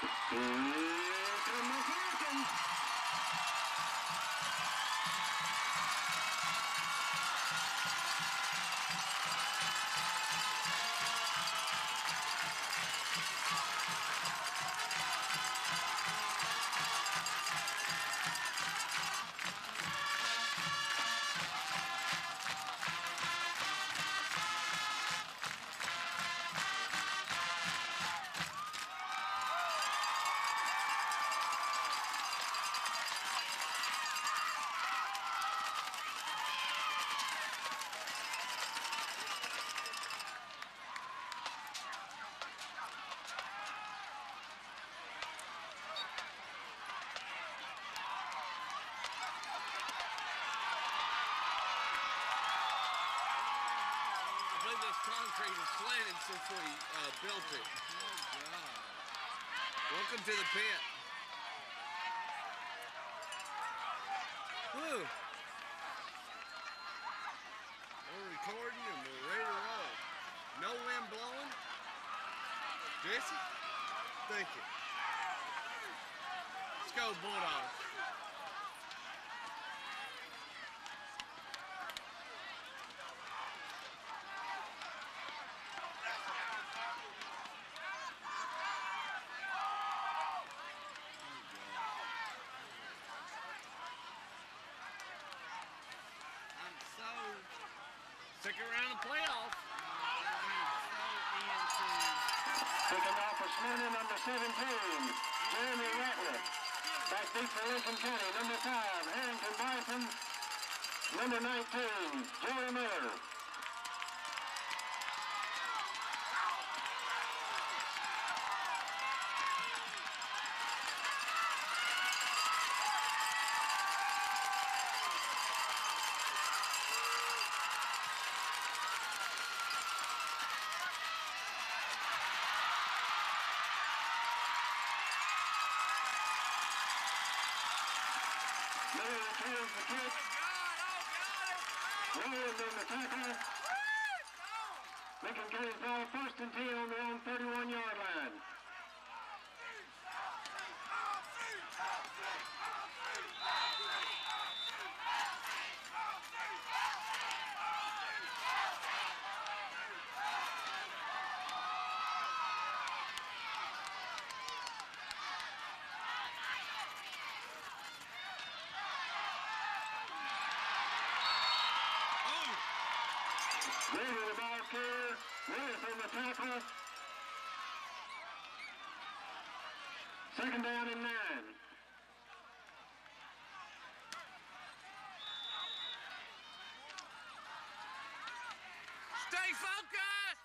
Here this concrete since we uh, built it. Welcome to the pit. Whew. We're recording and we're ready to roll. No wind blowing. Jesse? Thank you. Let's go, Bulldogs. I'm so stick around the playoffs. Kicking off for Smyrna, number 17, Jeremy Ratliff. Back deep for Lincoln County, number 5, Harrington Bison. Number 19, Joey Miller. Miller returns the kick. Rowland in the tackle. Lincoln County's ball first and 10 on their own 31-yard line. Grady the ball carrier. Willis on the tackle. Second down and nine. Stay focused.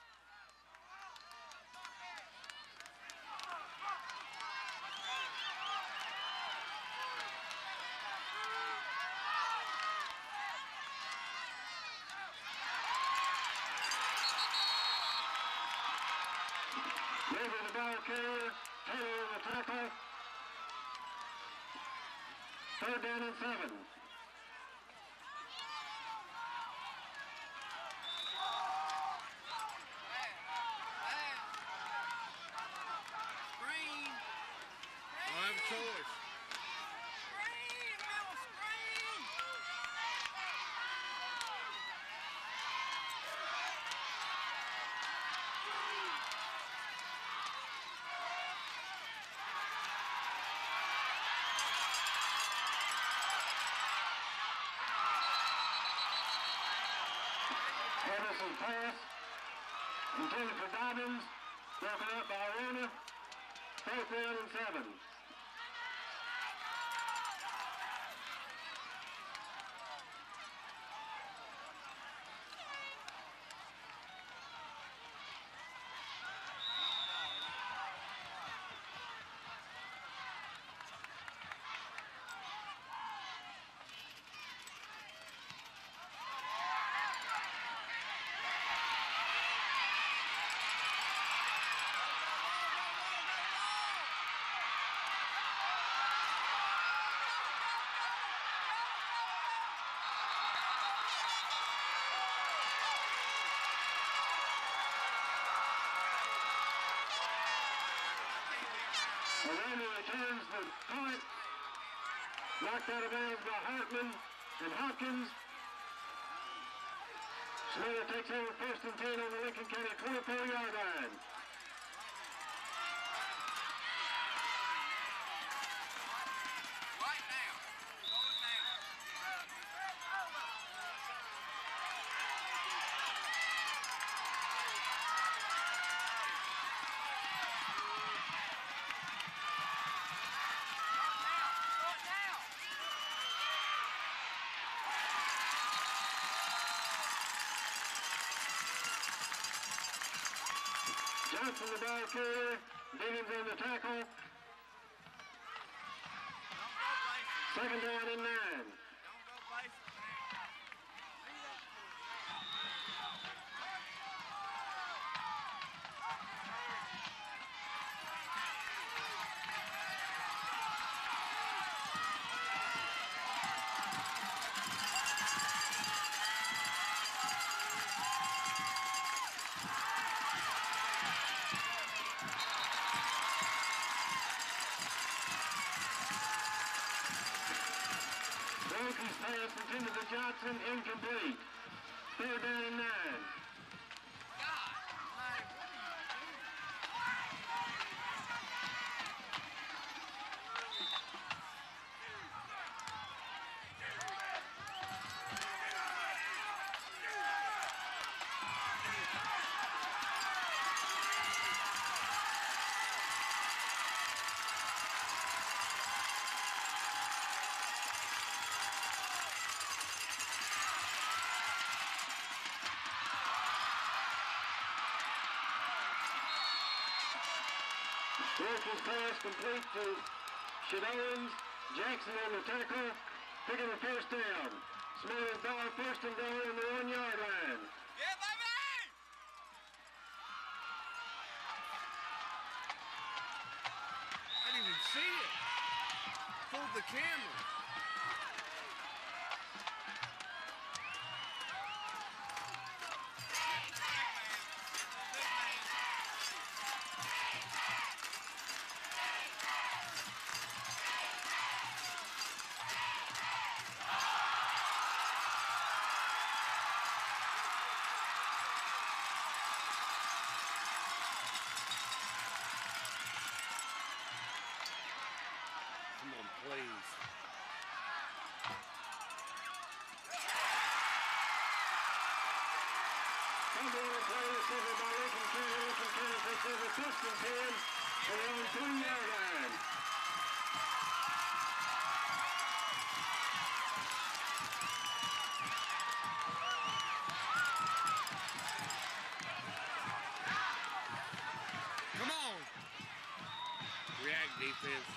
Grady the ball carrier. Taylor tackle. Third down and seven. Screen. I have a choice. Screen, Bill, screen. Henderson pass. Intended for Dobbins. Broken up by Rona. Fourth down and seven. Returns the punt. Knocked out of bounds by Hartman and Hopkins. Smyrna takes over first and 10 on the Lincoln County 24-yard line. Right now. Slow it down. Slow it down. Slow it down. Johnson the ball carrier. Diggins on the tackle. Second down and nine. Don't go basic, man. Broke his pass intended to Johnson, incomplete. Third down and nine. His pass complete to Shadowins. Jackson on the tackle, picking the first down. Smyrna ball, first and goal on the one yard line. Yeah, baby! I didn't even see it. Fooled the camera. Ten. And they're on the yard line. Come on. React defense.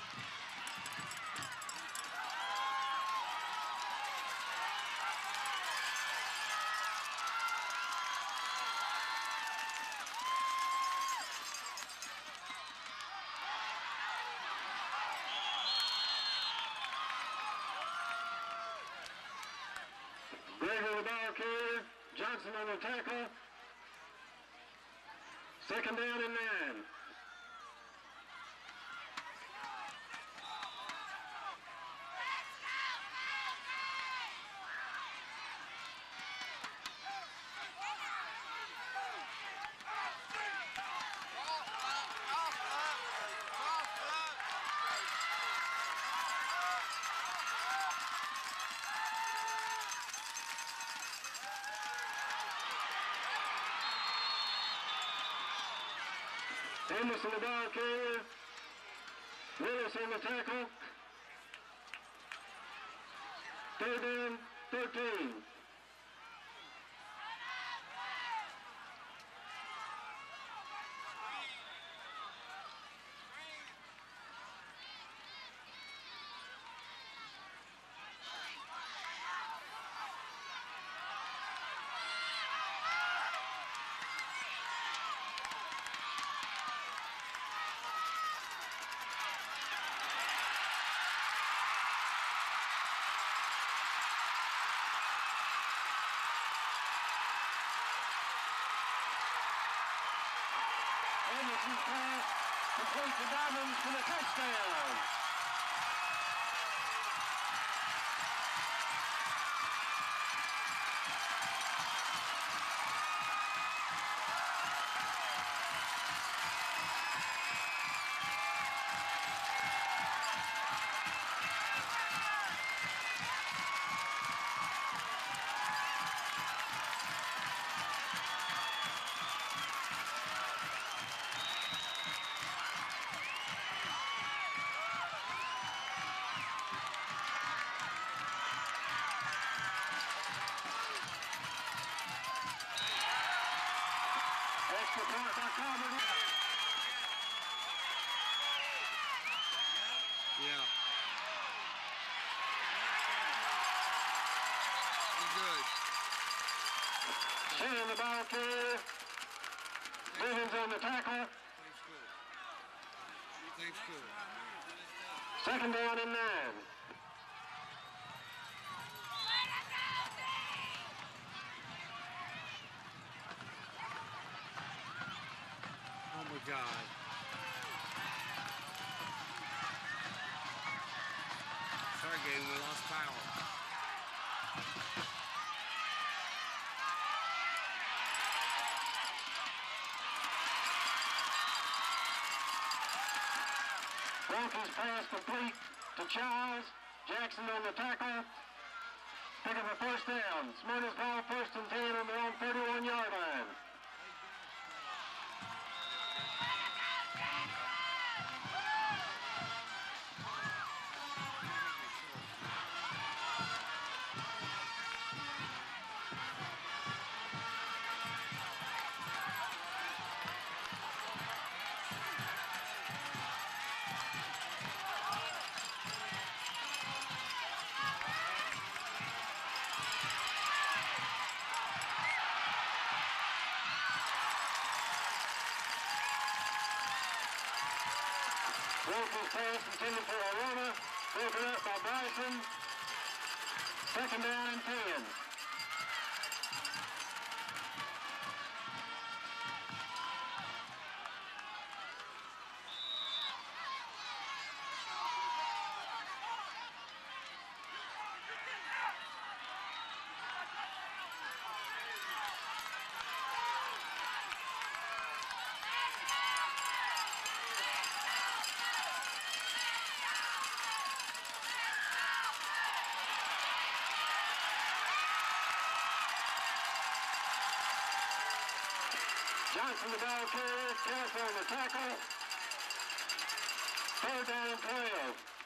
Gregory the ball carrier. Johnson on the tackle. Second down and nine. Amos on the ball carrier. Willis on the tackle. Third down, 13. Anderson's pass completes the Diamonds for the touchdown. Yeah. He's good. Shannon the ball carrier. Bivens on the tackle. Thing's cool. Thing's cool. Second down and nine. Oh my God. Sorry, Gabe, we lost power. Broncos pass complete to Charles. Jackson on the tackle. Pick up a first down. Smyrna's ball first and 10 on their own 31 yard line. Second down Johnson the ball carrier. Careful on the tackle. Third down and 12.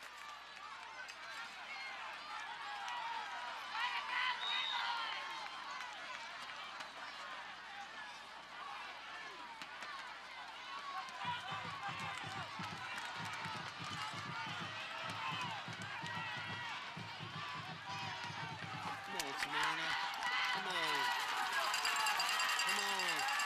Come on, Smyrna. Come on. Come on.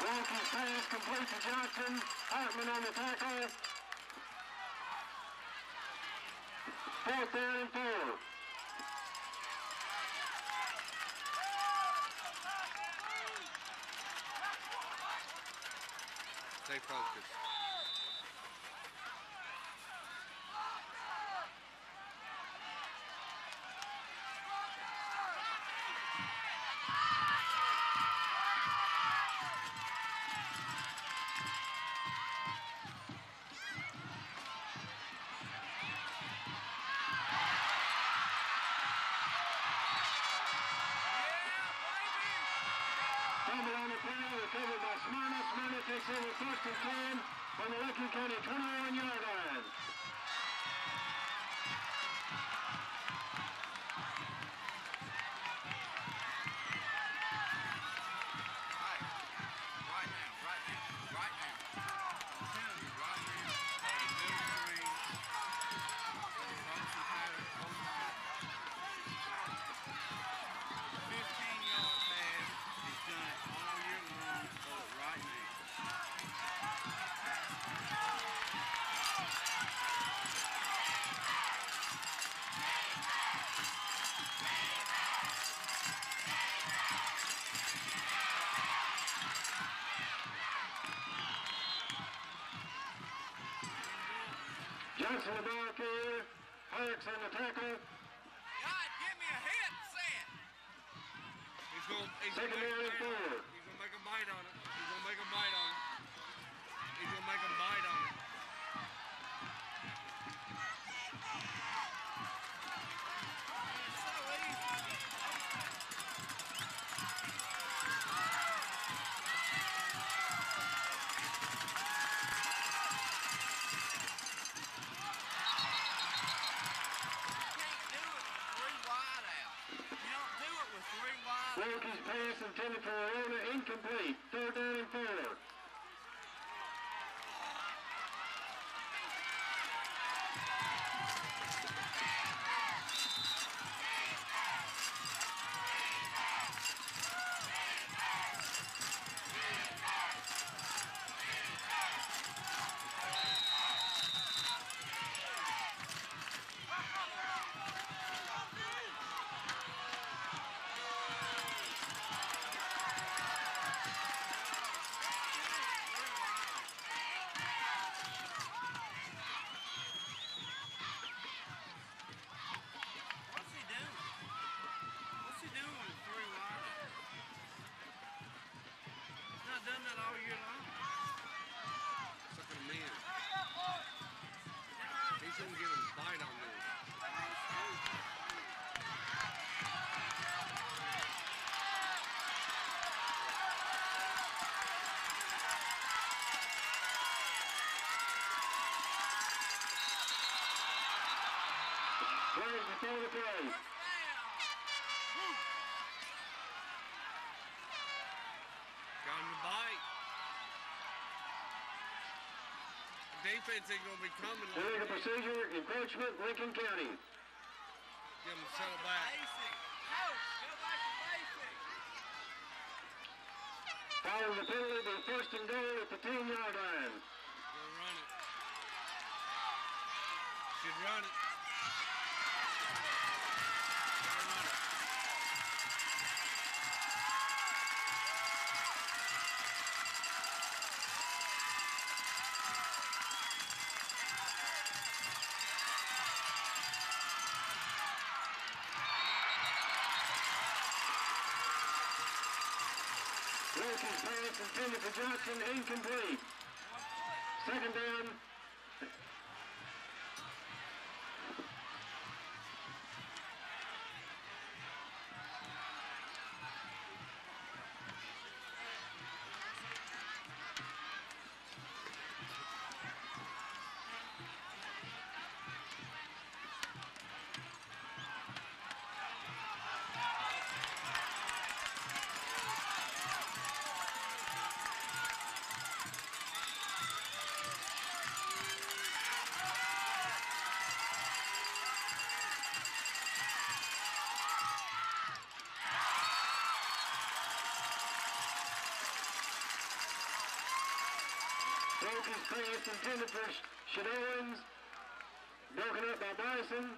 Broncos pass complete to Johnson. Hartman on the tackle. Fourth down and four. Stay focused. Smyrna. Smyrna takes over first and 10 on the Lincoln County 21 yard line. Right. Right now, right now, right now. I'm telling you, right now. Hey, middle screen. Motion pattern, motion pattern. 15 yard pass. He's done it all year long. Throw it right now. Johnson the ball carrier. Parks on the tackle. God, give me a hit set. He's gonna, he's Second gonna make down a and bite on four. it. He's gonna make a bite on it. He's gonna make a bite on it. He's gonna make a bite on it. It's so easy. You can't do it with three wide out. You don't do it with Wilkie's pass intended for Arona incomplete. Third down and four. What's he doing? What's he doing with three wide out? He's not done that all year long. Sucking him in. He's gonna get him a bite on this. Before the play. Got him to bite. Defense ain't gonna be coming procedure, encroachment, Lincoln County. Get him to settle back. Basic. Coach, go back to basic. Following the penalty, be first and goal at the 10-yard line. Gonna run it. Should run it. Gotta run it. Intended for Johnson, incomplete. Wilkie's pass intended for Shadowins. Broken up by Bison.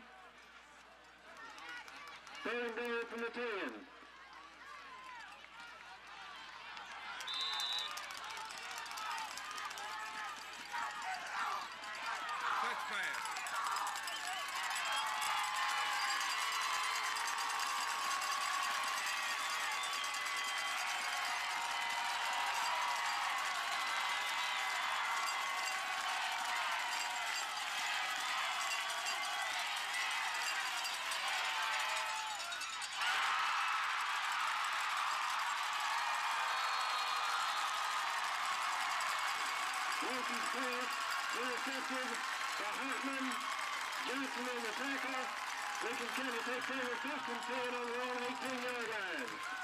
Third and goal from the 10. Touch pass. Wilkie's pass intercepted by Hartman. Johnson on the tackle. Lincoln County takes over first and 10 on their own 18-yard line.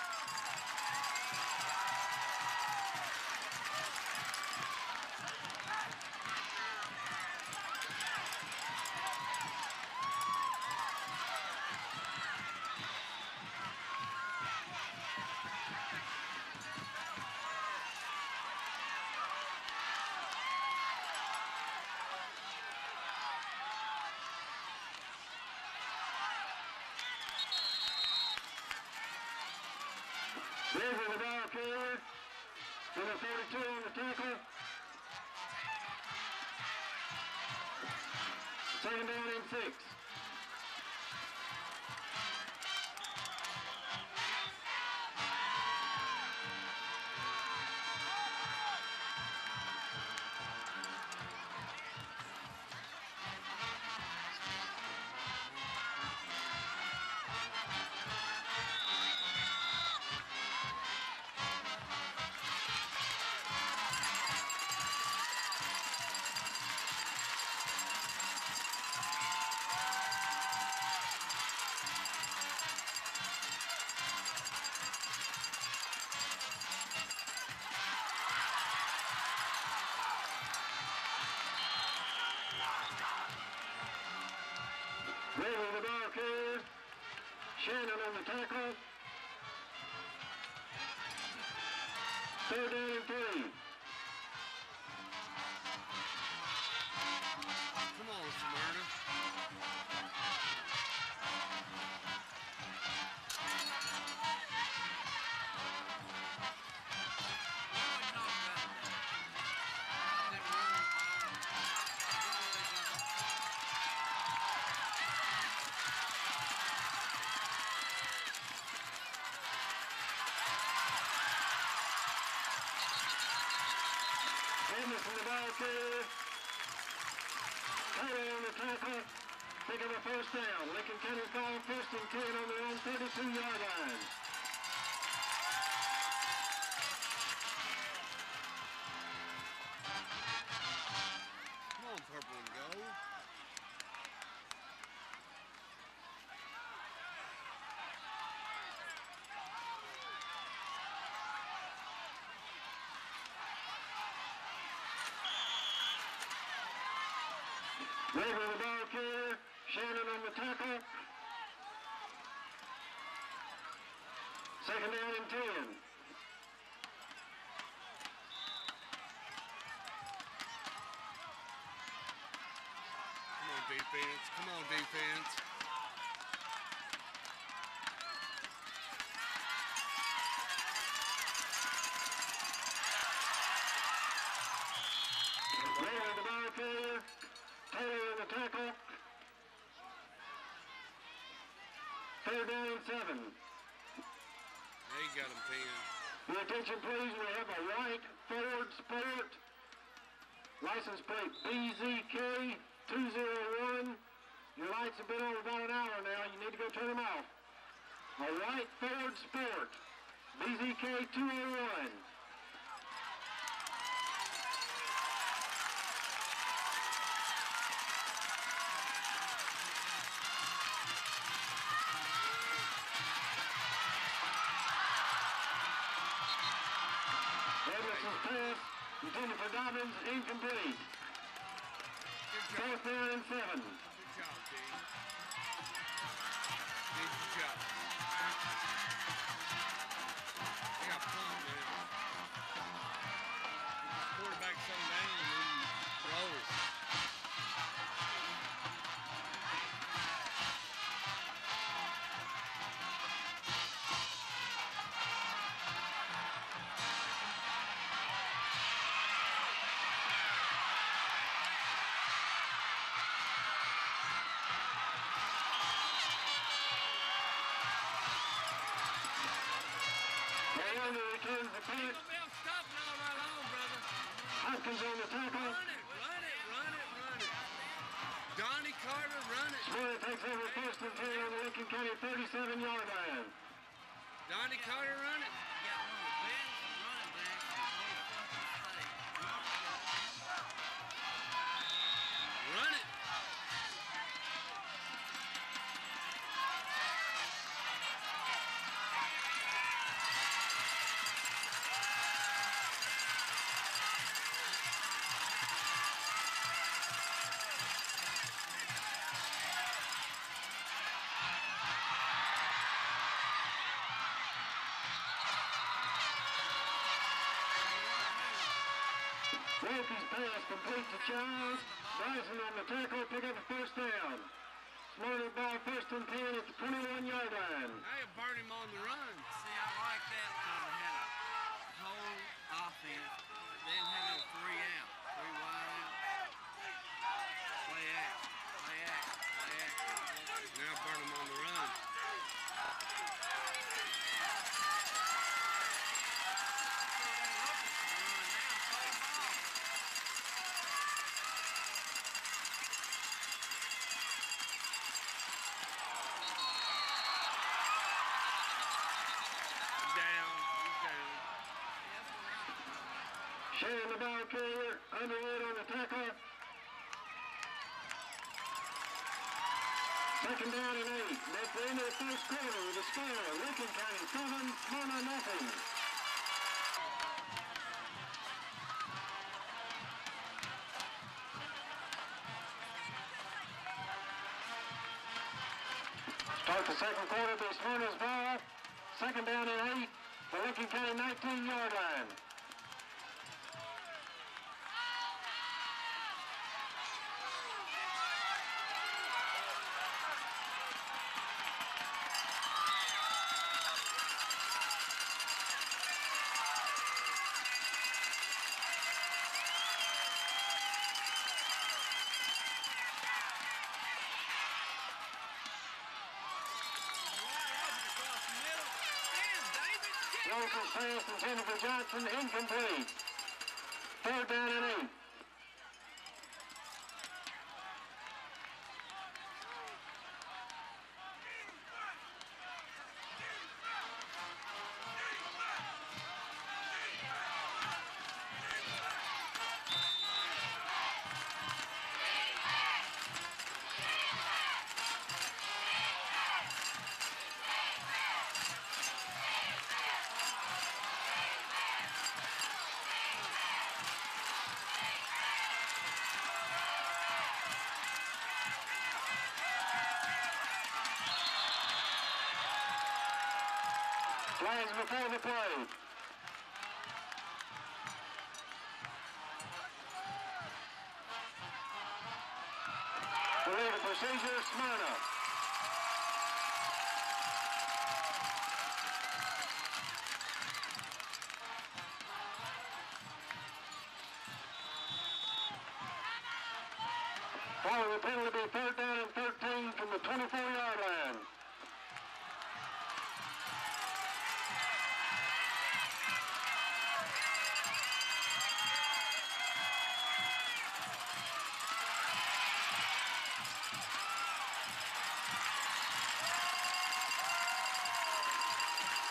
Moving the ball. Shannon on the tackle. Third down and three. The. Taylor on the tackle. Pick up a first down. Lincoln County first and ten on their own 32-yard line. Labor the ball carrier, Shannon on the tackle. Second down and 10. got him pinned. Your attention, please. We have a white Ford Sport license plate BZK 201. Your lights have been on about an hour now. You need to go turn them off. A white Ford Sport BZK 201. Intended incomplete. Fourth down and seven. The punt. Bell, stop now right on, brother. Hopkins on the tackle. Run it, run it, run it, run it. Donnie Carter, run it. Sawyer takes over first and ten on the Lincoln County 37-yard line. Donnie Carter, run it. Wilkie's pass complete to Charles. Bryson on the tackle, pick up a first down. Smyrna ball first and ten at the 21-yard line. Now you burn him on the run. See, I like that because they had a whole offense. They didn't have no three out, three wide out. Play out, play carrying the ball carrier, Underwood on the tackle. Second down and eight. That's the end of the first quarter with the score. Lincoln County seven, Smyrna nothing. Start the second quarter with Smyrna's ball. Second down and eight. The Lincoln County 19 yard line. Across the middle. Damn, David. Get Joseph's pass intended for Johnson, incomplete. Third down and eight. Before the play. The legal procedure, Smyrna.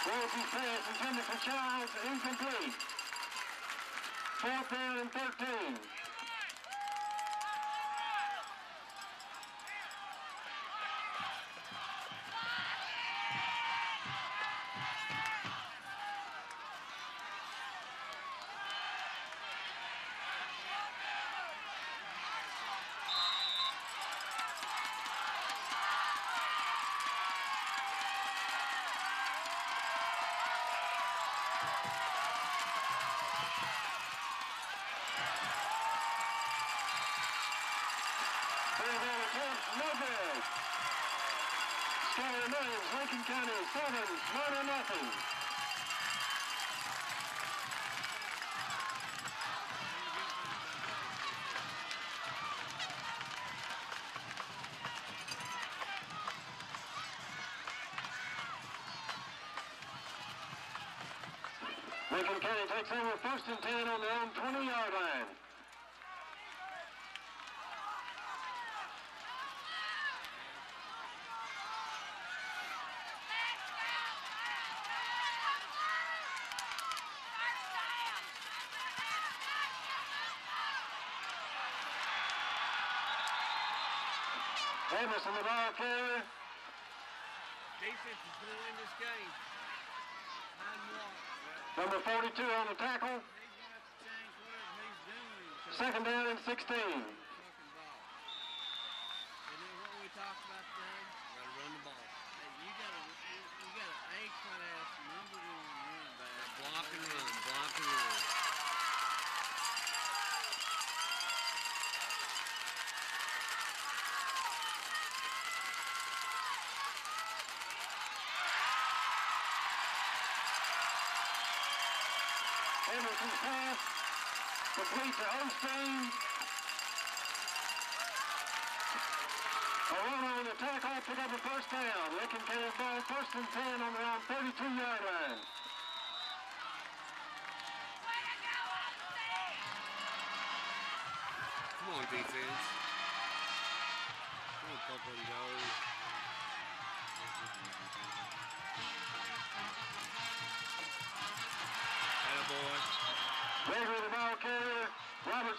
Rose's pass intended for Childs, incomplete. Fourth down and 13. Third down attempt, no good. Sky remains Lincoln County 7, Smyrna nothing. Lincoln County takes over first and 10 on their own 20-yard line. Emerson, the ball carrier. Defense is going to win this game. Number 42 on the tackle. Second down and 16. fucking ball. And then what we talked about today, Got to run the ball. that you gotta you, you got an A class number one running back. Block and run. Block and run. Emerson's pass. Osteen. A run on the tackle, pick up first down. Lincoln County ball first and 10 on around 32-yard line. Come on, defense. Come on, Joe.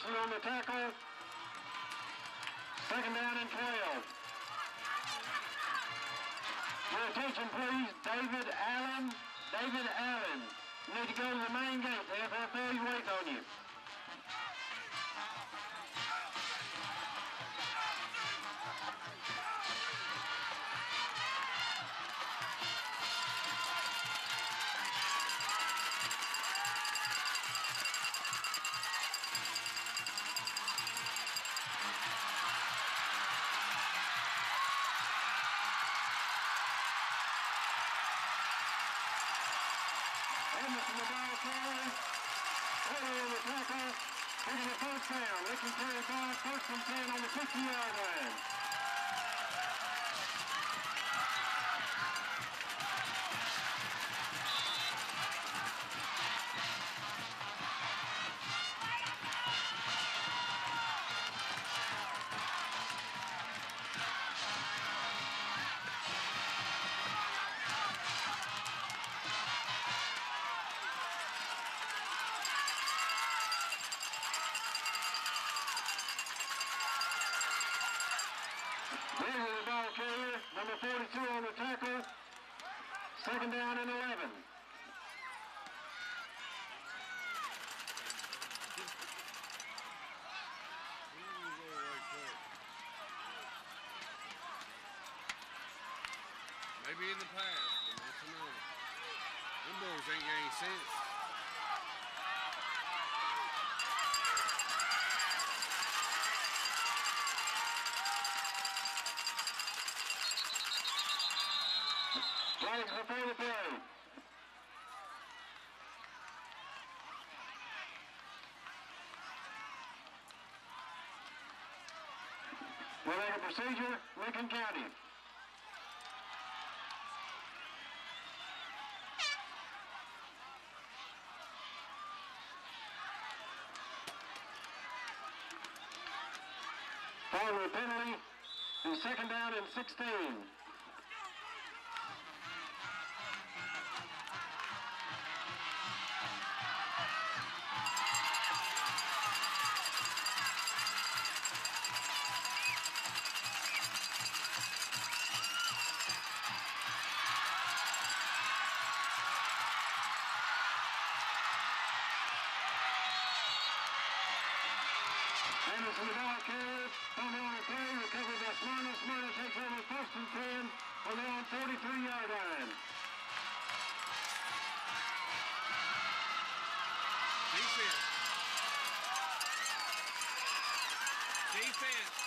Robertson on the tackle. Second down and 12. Your attention, please. David Allen. David Allen. You need to go to the main gate. The FFL is waiting on you. 42 on the tackle. Second down and 11. Maybe in the past, but not tonight. Them boys ain't got any sense. Flags before the play. Illegal procedure, Lincoln County. The penalty, is second down and 16. Defense.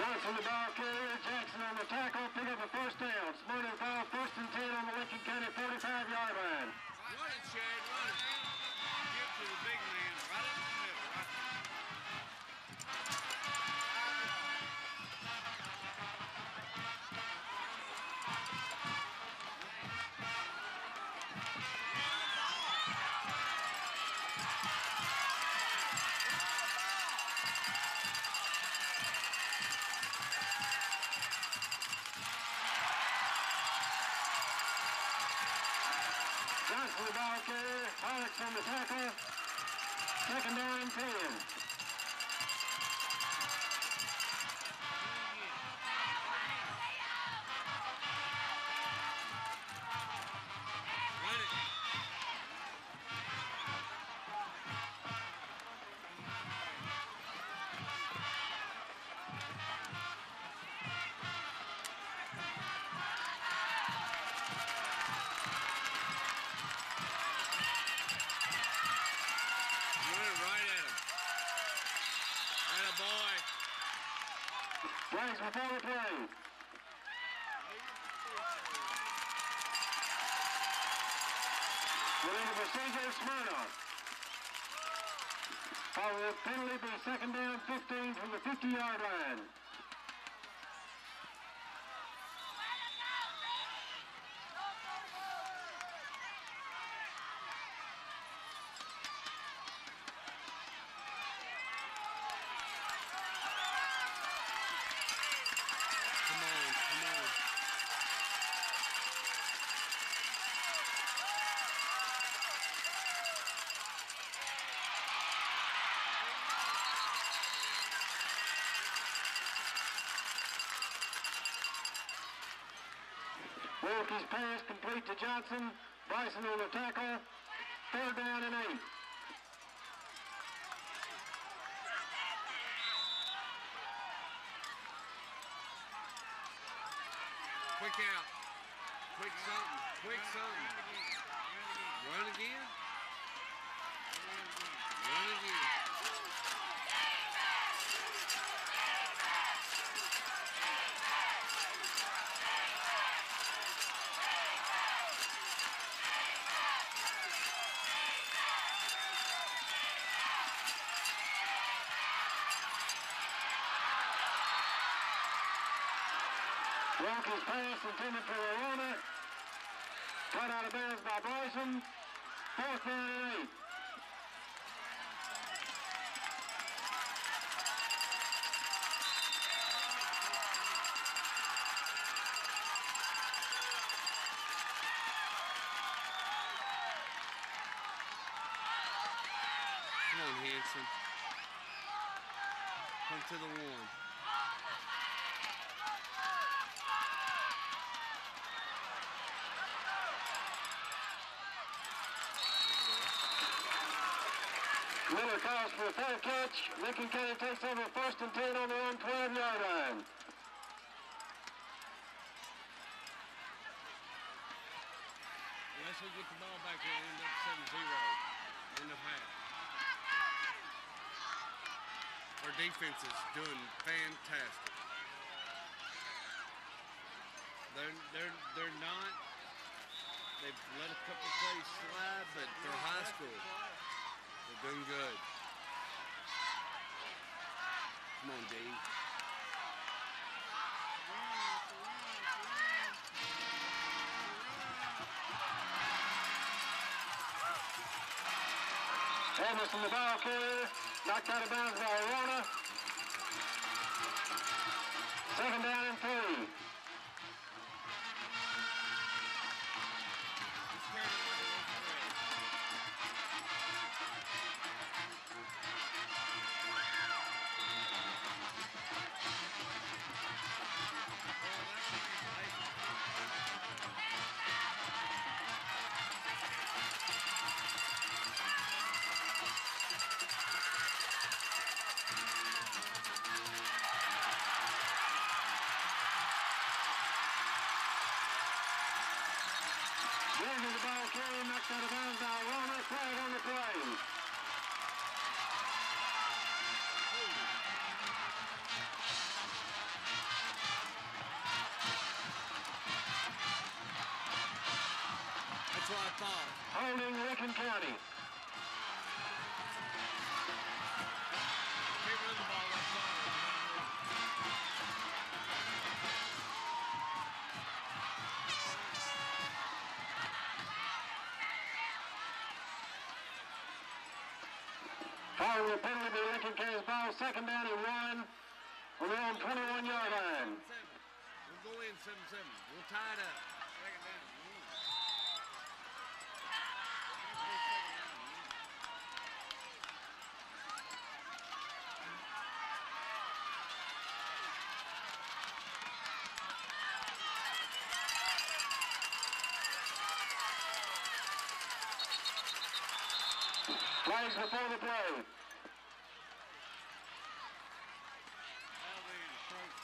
Johnson the ball carrier, Jackson on the tackle, pick up a first down. Smyrna ball first and 10 on the Lincoln County 45-yard line. Johnson the ball carrier, Alex on the tackle. Second down and 10. Flags before the play. Related procedure, Smyrna. Penalty be second down 15 from the 50-yard line. Come on, come on. Wilkie's pass complete to Johnson. Bryson on the tackle. Third down and eight. Quick out. Quick something. Quick something. Run again. Run again. Wilkie's pass intended for Arona. Cut out of bounds by Bryson. Fourth down and eight. Come on, Hanson. Come to the one. Calls for a fair catch. Lincoln County takes over first and 10 on their own 12-yard line. Unless we get the ball back, we'll end up 7-0 in the half. Our defense is doing fantastic. They're they're they're not. They've let a couple plays slide, but they're high school. They're doing good. Come on, D. The ball carrier, knocked out of bounds by Arona. Second down what I thought. Holding Lincoln County. Can't run the ball that far. Penalty by Lincoln County's ball, second down and one on their own 21-yard line. Seven. We'll go in seven seven. We'll tie it up. Second down. Flags before the play. Approach.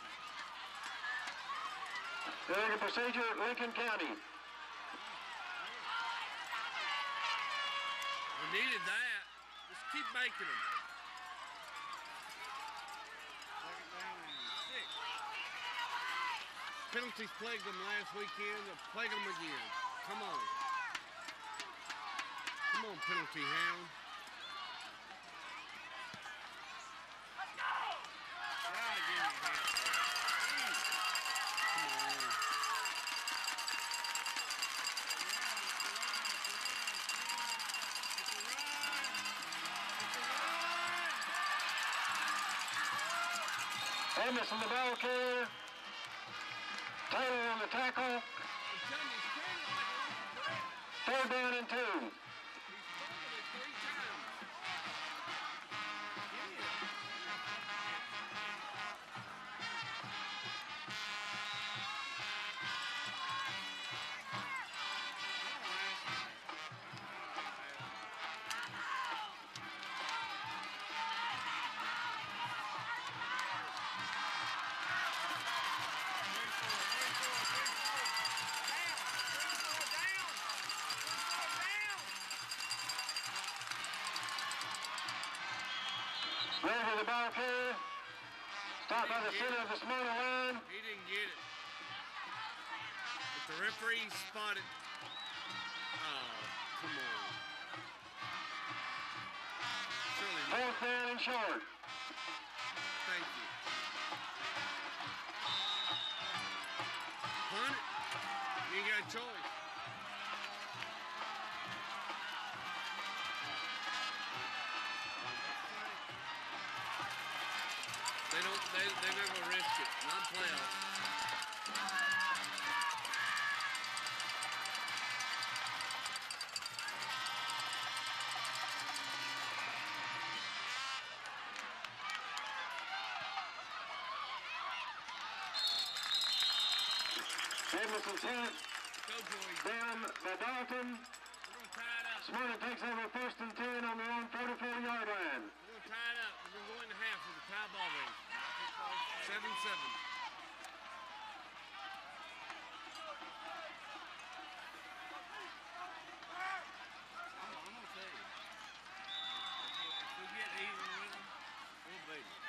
Illegal procedure, Lincoln County. We needed that. Just keep making them. Penalties plagued them last weekend. They'll plague them again. Come on. Come on, penalty hound. Emerson the ball carrier. Taylor on the tackle. Ready the ball carrier. Stop by the center of the Smyrna line. He didn't get it. But the referee spotted. Oh, come on. Fourth down and short. They. They not risk it. Not playoffs. Hit. Down by Dalton. We're gonna tie it up. Smyrna takes over first and ten on their own 44-yard line. We're gonna tie it up. We're gonna go in the half with a tie ball game. Seven seven. I'm, I'm gonna tell you. If we, if we get even with them, we'll beat them.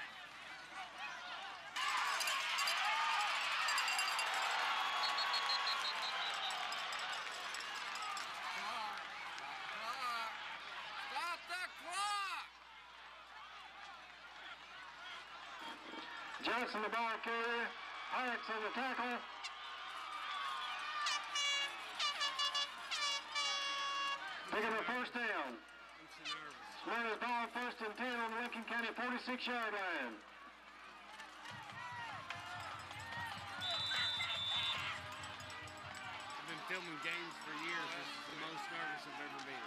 Clock. Stop the clock. Stop the clock. Johnson the ball carrier. Hyatt's on the tackle. Picking up first down. Smyrna's ball first and ten on the Lincoln County 46-yard line. I've been filming games for years. This is the most nervous I've ever been.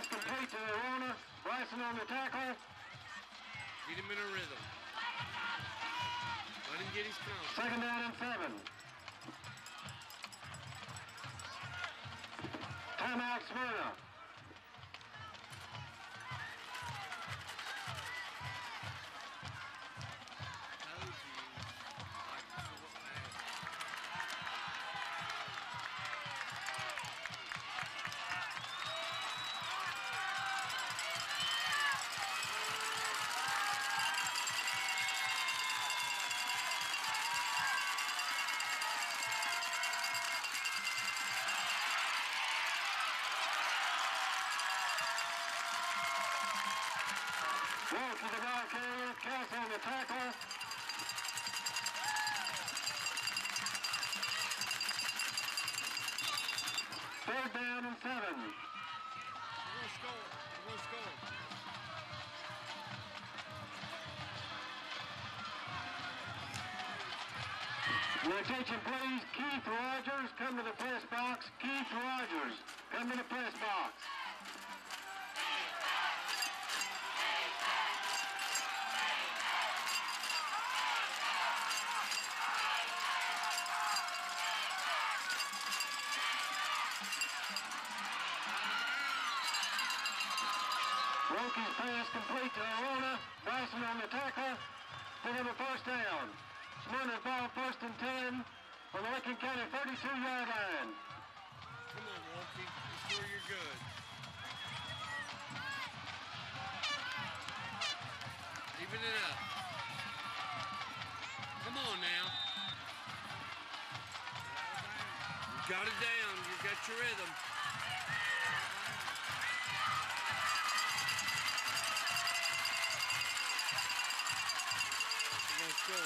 Pass complete to Arona. Bryson on the tackle. Get him in a rhythm. Let him get his confidence. Second down and seven. Timeout Smyrna. Wilkie the ball carrier. Cass on the tackle. Third down and seven. Attention, please. Keith Rogers, come to the press box. Keith Rogers, come to the press box. Wilkie's pass complete to Arona. Bryson on the tackle. Pick up a first down. Smyrna's ball first and 10 on the Lincoln County 32-yard line. Come on, Walkie. You sure you're good. Even it up. Come on now. You got it down. You got your rhythm. Score.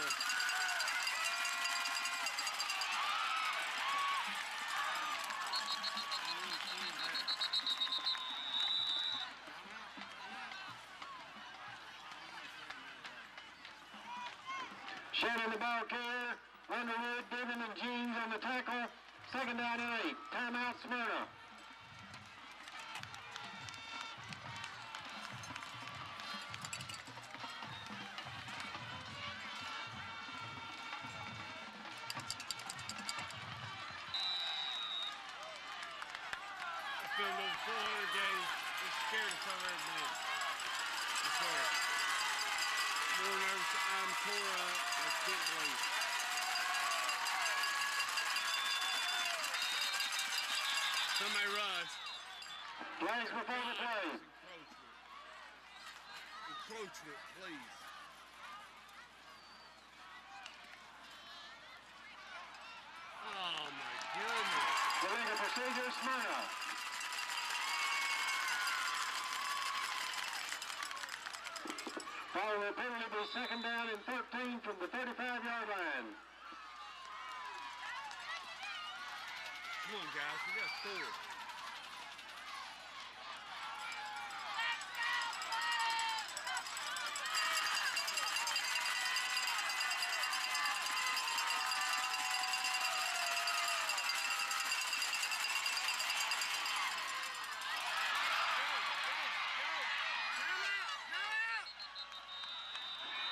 Shannon the ball carrier. Underwood, Devin, and Jeans on the tackle. Second down and eight. Timeout Smyrna. Somebody rush. Flags before the play. Encroachment. Encroachment, please. Oh my goodness. The legal procedure, Smyrna. Following the penalty second down and 13 from the 35-yard line. Come on, guys. We got to score.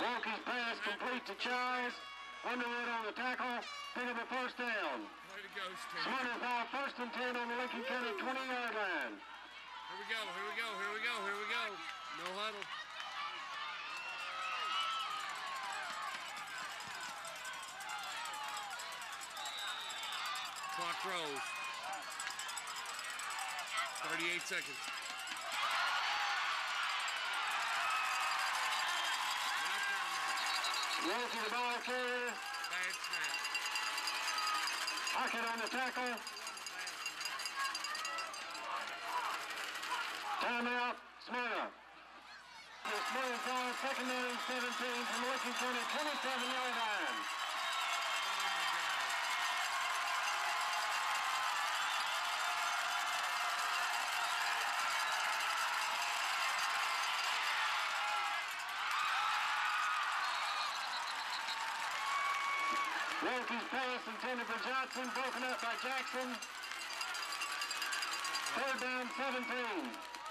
Wilkie's pass complete to Charles. Underwood on the tackle. Pick up a first down. Way to go, Steve. Smyrna's ball first and 10 on the Lincoln County 20-yard line. Here we go, here we go, here we go, here we go. No huddle. Clock rolls. 38 seconds. Timeout. Wilkie the ball carrier. On the tackle. Timeout, Smyrna. The Smyrna ball, second down 17 from Lincoln County 27-yard line. Wilkie's pass intended for Johnson, broken up by Jackson. Third down, 17.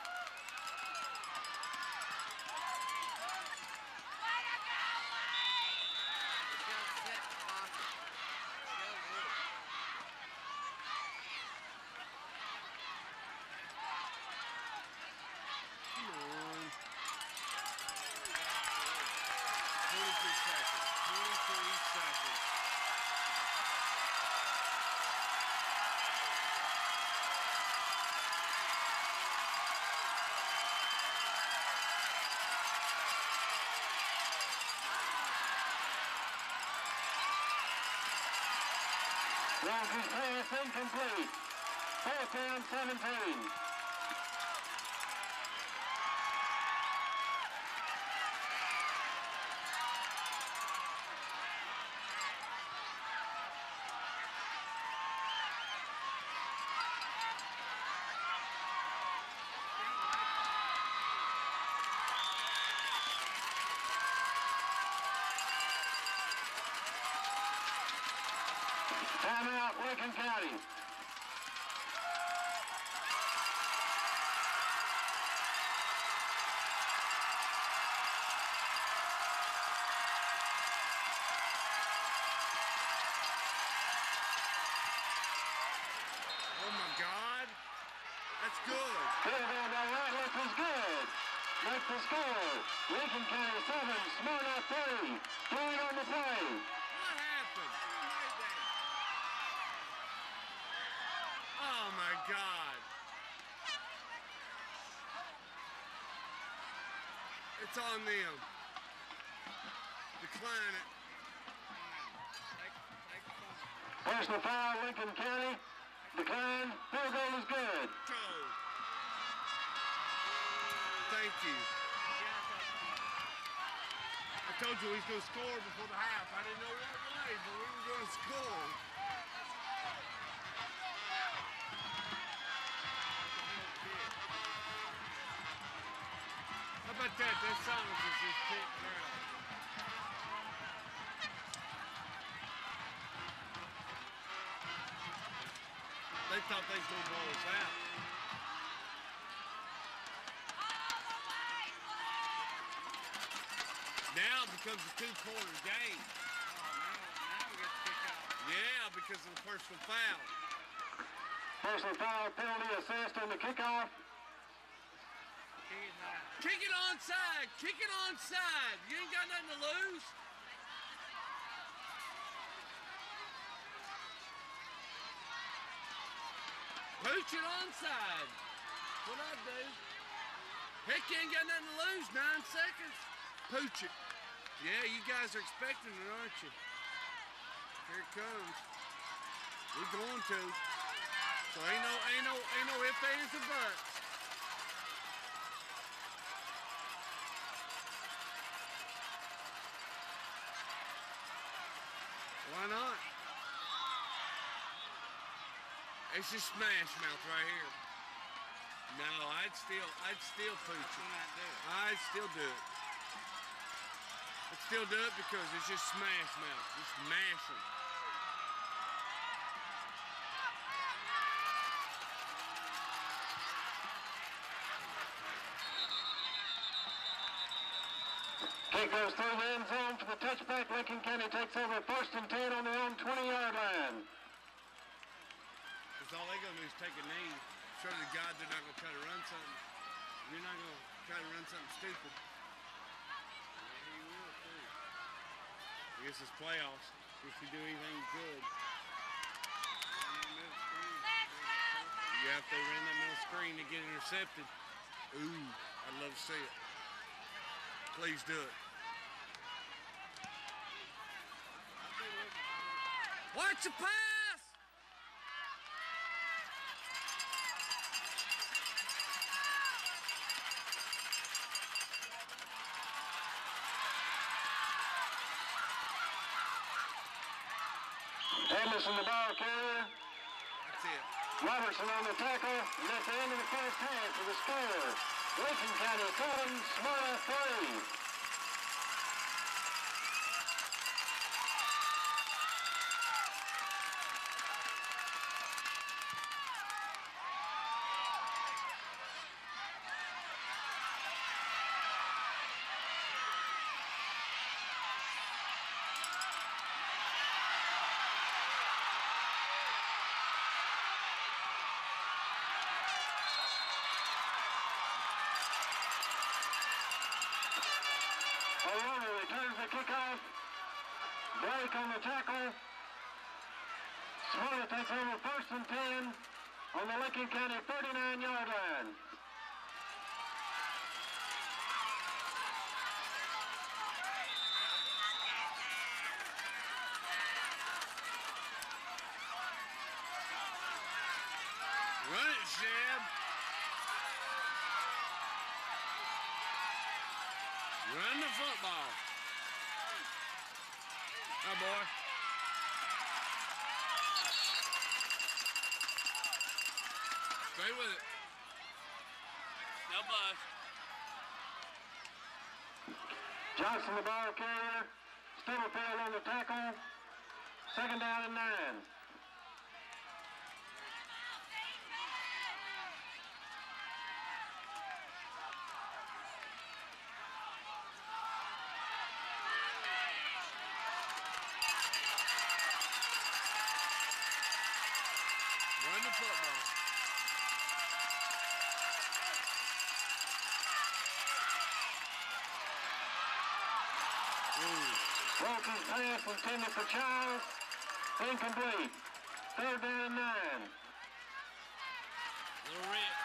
Incomplete. Fourth down, 17. Lincoln County. Oh my God. That's good. Field goal by Ratliff is good. make the score. Lincoln County 7, Smyrna 3. Flag on the play. What happened? Who made that? Oh my God. It's on them. Decline it. Take the foul, Lincoln County. Decline. Field goal is good. Thank you. I told you he's going to score before the half. I didn't know what way, but we were going to score. About that? That silence is just pit ground. They thought they was going to blow us out. Now it becomes a two-quarter game. Yeah, because of the personal foul. Personal foul penalty assist on the kickoff. Kick it it onside. Kick it onside. You ain't got nothing to lose. Pooch it onside. What I do. Heck, you ain't got nothing to lose. Nine seconds. Pooch it. Yeah, you guys are expecting it, aren't you? Here it comes. We're going to. So ain't no, ain't no, ain't no ifs, ands, or buts. Why not? It's just smash mouth right here. No, I'd still, I'd still pooch Do it. not do it. I'd still do it. I'd still do it because it's just smash mouth. Just mash 'em. Kick goes through the end zone for the touchback. Lincoln County takes over first and 10 on their own 20-yard line. Because all they gonna do is take a knee. Sure to God they're not gonna try to run something. You're not gonna try to run something stupid. Yeah, he will too. I guess it's playoffs. If you do anything good, you have to run that middle screen to get intercepted. Ooh, I'd love to see it. Please do it. You. Watch the pass! Anderson, the ball carrier. That's it. Robertson on the tackle. And that's the end of the first half for the score. Lincoln County 7, Smyrna 3. O'Rourke returns the kickoff. Blake on the tackle. Smyrna takes over first and 10 on County 39-yard line. Run it, Shab. Run the football. Oh, boy. Stay with it. No bust. Johnson, the ball carrier. Stubblefield on the tackle. Second down and nine. Run the football. Wilkie's pass intended for Charles. Incomplete. Third down and nine. Little Rick.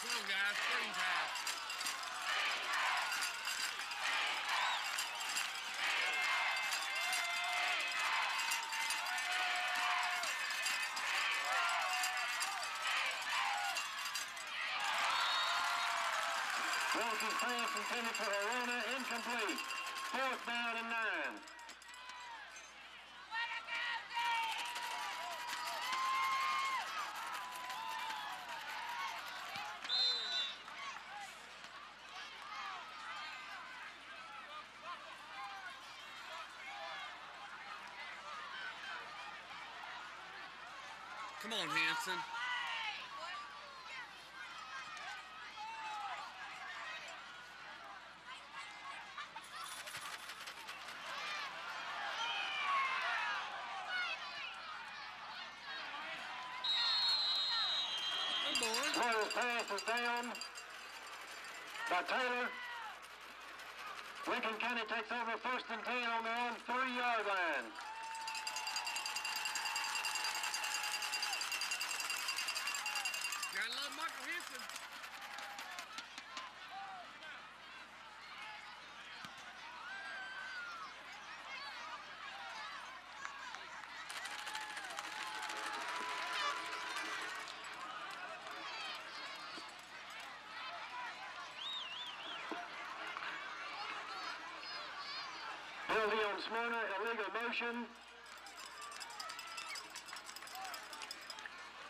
Come on, guys. Screen pass. Wilkie's pass intended for Arona. Incomplete. Fourth down and nine. Come on, Hanson. Good boy. Taylor's pass is down by Taylor. Lincoln County takes over first and ten on their own three-yard line. Gotta love Michael Hanson. On Smyrna, illegal motion.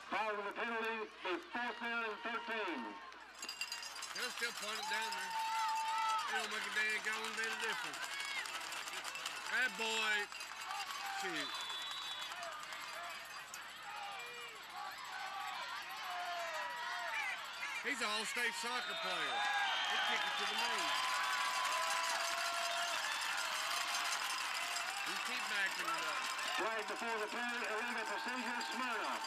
Following the penalty, the fourth down and 13. They'll still point it down there. It don't make a dang going bit of difference. That boy, shoot. He's an all-state soccer player. He kicked it to the moon. You keep backing Flag before the play, illegal procedure, right.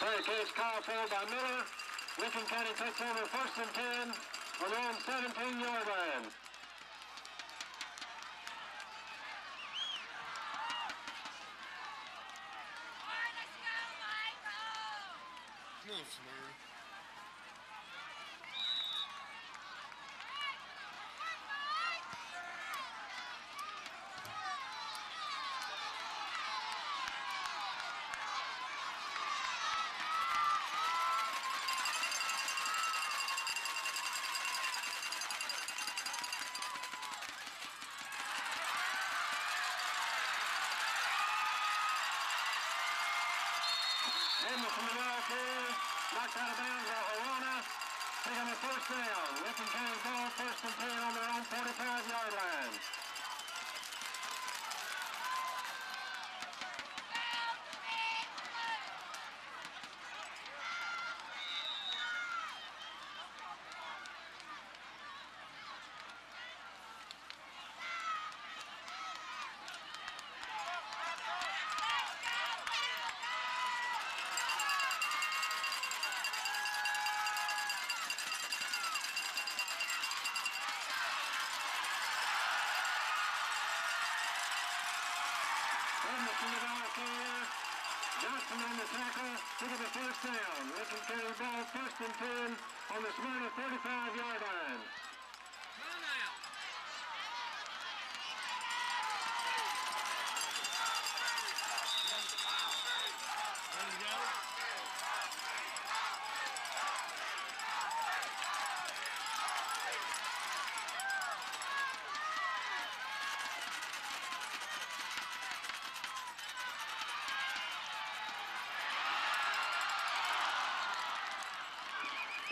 Player case called for by Miller. Lincoln County takes over first and 10 on their own 17-yard line. Come on, Smyrna. Edmund from the wild carrier, knocked out of bounds by Arona. The first down. Lincoln ball first and 10 on their own 45-yard line. Edmund from the wild carrier. Johnson on the tackle. Took it the first down. Lincoln County ball first and 10 on the Smyrna 35-yard line. Come now. There you go.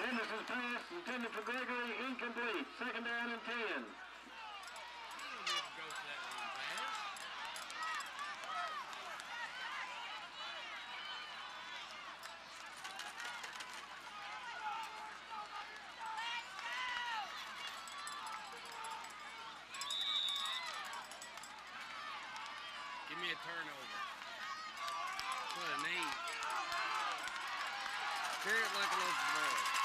Henderson's pass intended for Gregory, incomplete. Second down and 10. You don't need to go for that long pass. Give me a turnover. What a need. Carry it like a loaf of bread.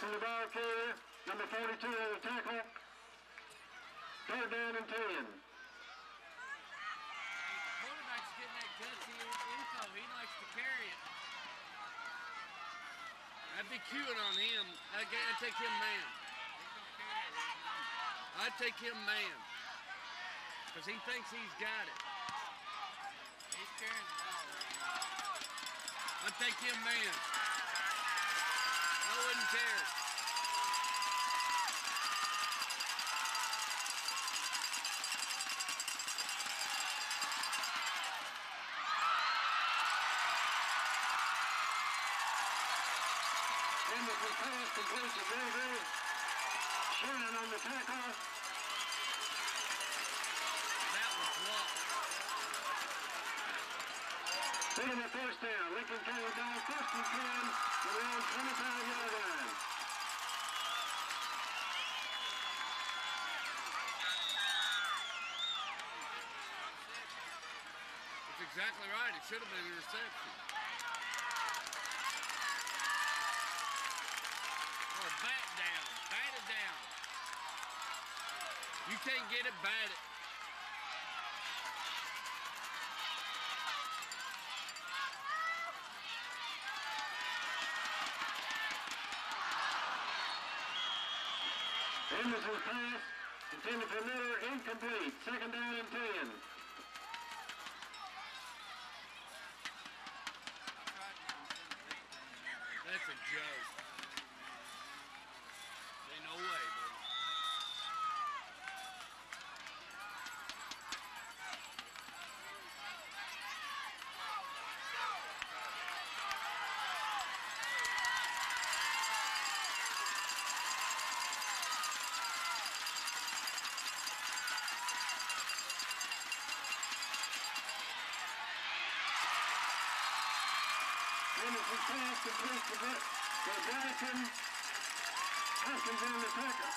Anderson, the ball carrier. Number 42 on the tackle. Third down and 10. Quarterback's getting that gutsy info. He likes to carry it. I'd be queuing on him. I'd, I'd take him man. I'd take him man. Because he thinks he's got it. He's carrying the ball. I'd take him man. Wouldn't care. Henderson pass complete to Gregory. Shannon on the tackle. That was luck. Taking the first down. Lincoln County ball first and 10 from the old 25 yard line. That's exactly right. It should have been a reception. Or bat down. Bat it down. You can't get it, bat it. Henderson's pass intended for Miller, incomplete. Second down and 10. That's a joke. Ain't no way, buddy. To Bra- to Bryson. Hopkins on the tackle.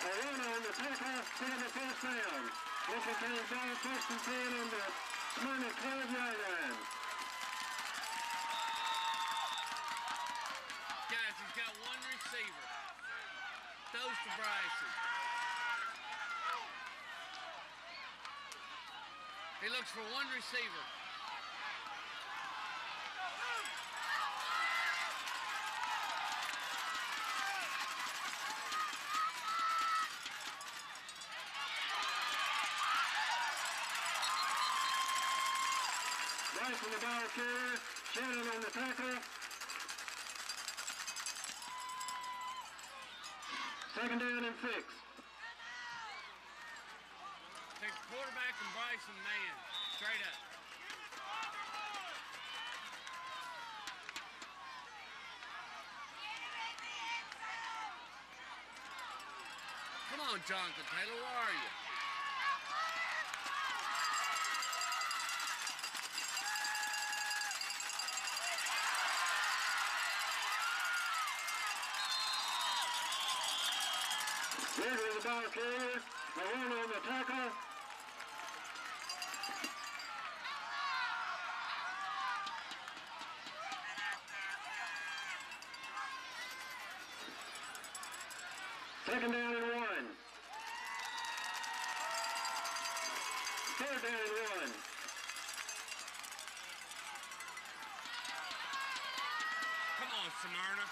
Arona on the tackle for the first down. Lincoln County ball first and 10 on the Smyrna 12 yard line. Guys, he's got one receiver. Throws to Bryson. He looks for one receiver. Bryson the ball carrier. Shannon on the tackle. Second down and six. Take quarterback and Bryson man. Straight up. Come on, Jonathan Taylor, where are you? Gregory the ball carrier. On the tackle. Second down and one. Third down and one. Come on, Smyrna.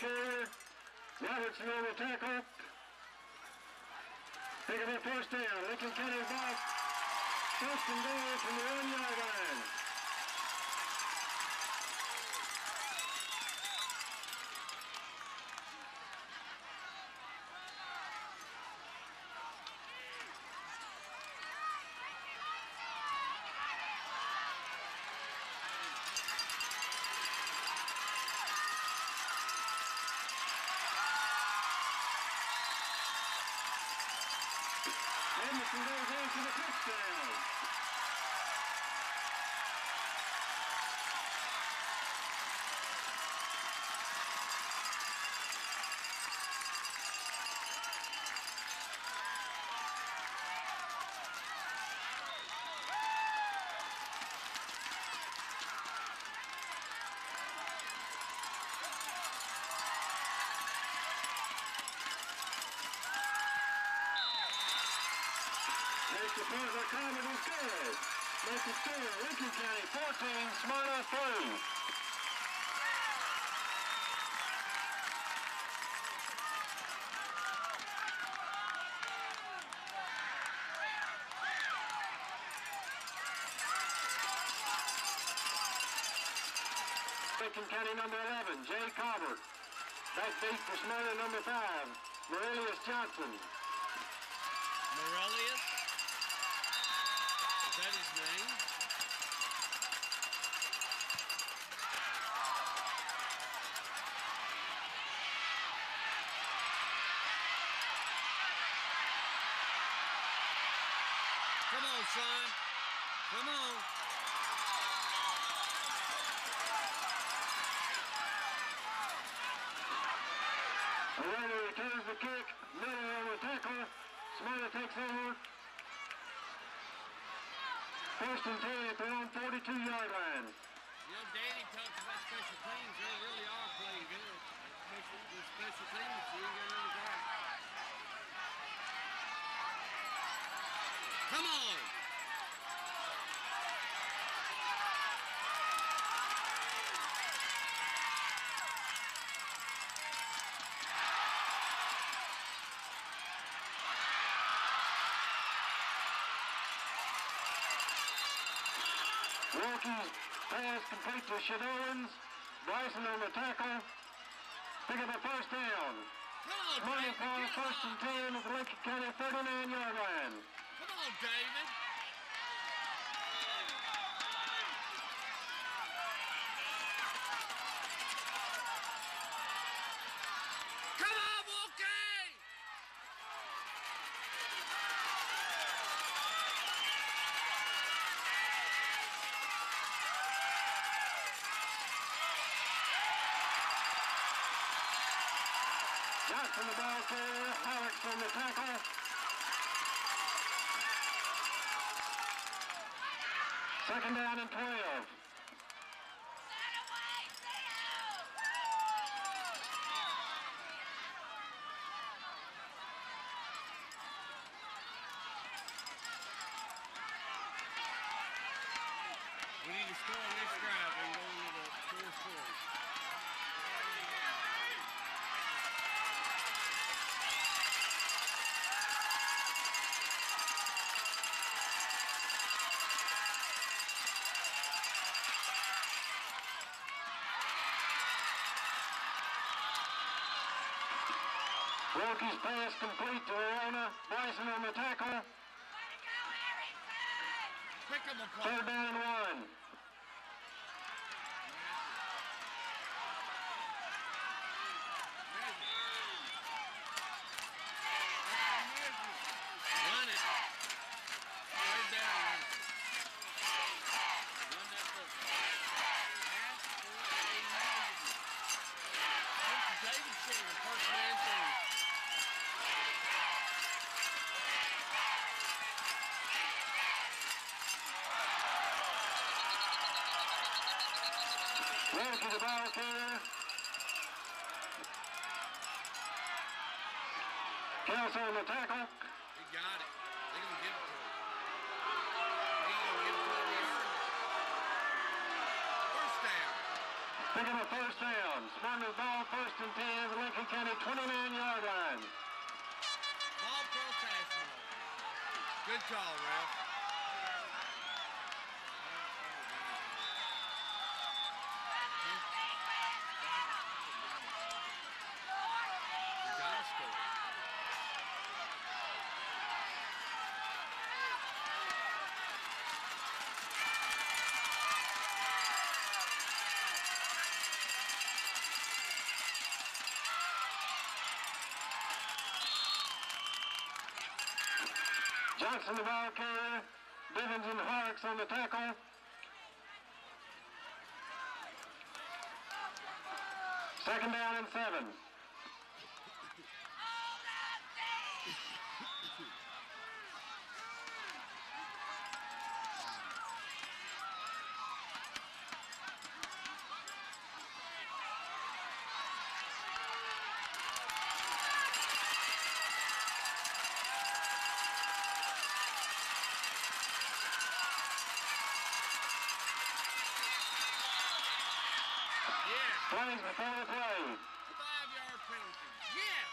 Robertson on the tackle. Picking up first down. Lincoln County ball. First and goal from the one-yard line. Edmondson goes in for the touchdown. Punt by good. Makes it score. Lincoln County 14, Smyrna 3. Lincoln County number 11, Jay Cobbert. Backbeat for Smyrna number 5, Morelius Johnson. Morelius? Is that his name? Come on, son. Come on. O'Reilly returns the kick. Miller on the tackle. Smyrna takes over. First and 10 at their own 42-yard line. You know, Danny talks about special teams. They really are playing good. Special, the special teams, you ain't got nothing to doubt. Come on! Wilkie's pass complete to Shadowlands. Bryson on the tackle. Pick up a first down. Money David! first and 10 at the Lincoln County 39-yard line. David! Come on, Wilkie! Johnson the ball carrier. Alex on the tackle. Second down and 12. We need to score on this drive and go into the fourth quarter. Wilkie's pass complete to Arona. Bryson on the tackle. Pick 'em apart. Third down and one. Run it. Third down. Run it. Run that football. Pass for a negative. Coach David Singer, first man through. Wilkie the ball carrier. Kelso on the tackle. He got it. To. They gonna it to. Picking up first down. Smyrna's ball first and 10 Lincoln County 29-yard line. Ball protest. Good call, Ralph. You gotta score. Johnson the ball carrier. Bivens and Harks on the tackle. Second down and seven. Yes. Plays the play. Five yard penalty. Yes.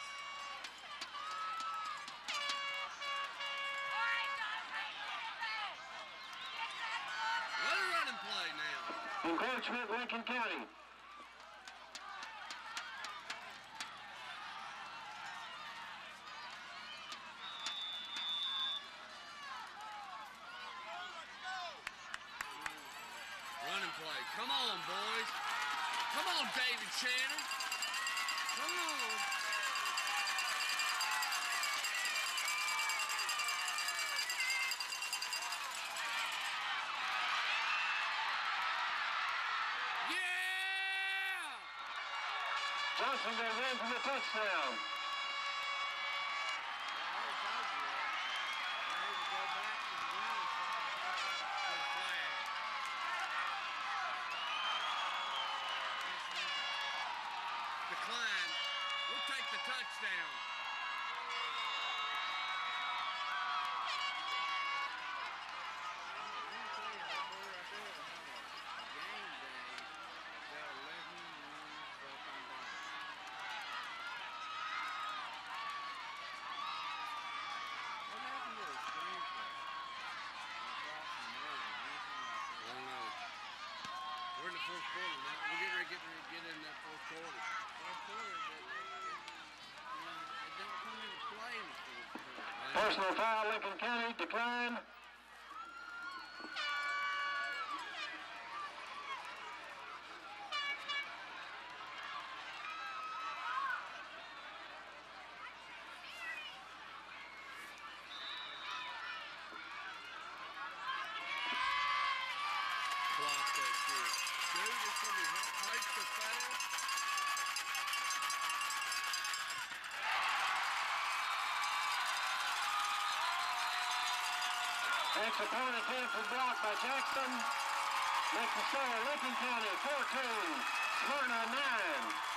Let her run and play now. Encroachment, Lincoln County. Run and play. Come on, boys. Come on, David Come on. Yeah! Johnson goes in for the touchdown. Decline. We'll take the touchdown. I don't know. We're in the fourth quarter now. We're getting ready to get, ready to get in that fourth quarter. Fourth quarter, but it, it don't come into play in the fourth quarter. Personal foul, Lincoln County. Decline. Clock that shit. Dude, it's gonna be hot. Heights so fast. Extra point attempt was blocked by Jackson. Makes the score Lincoln County 14, Smyrna 9.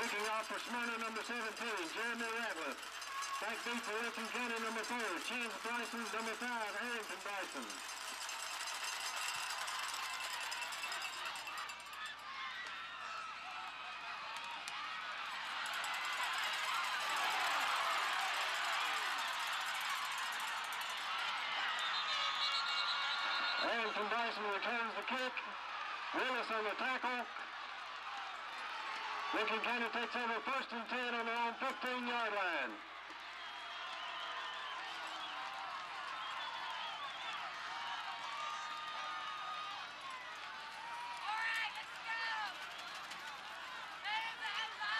Kicking off for Smyrna, number 17, Jeremy Ratliff. Backbeat for Lincoln County, number 4, Chance Bryson, number 5, Harrington Bryson. Harrington Bryson returns the kick. Willis on the tackle. Lincoln County takes over first and 10 on their own 15-yard line. All right, let's go. Hey, man, ball.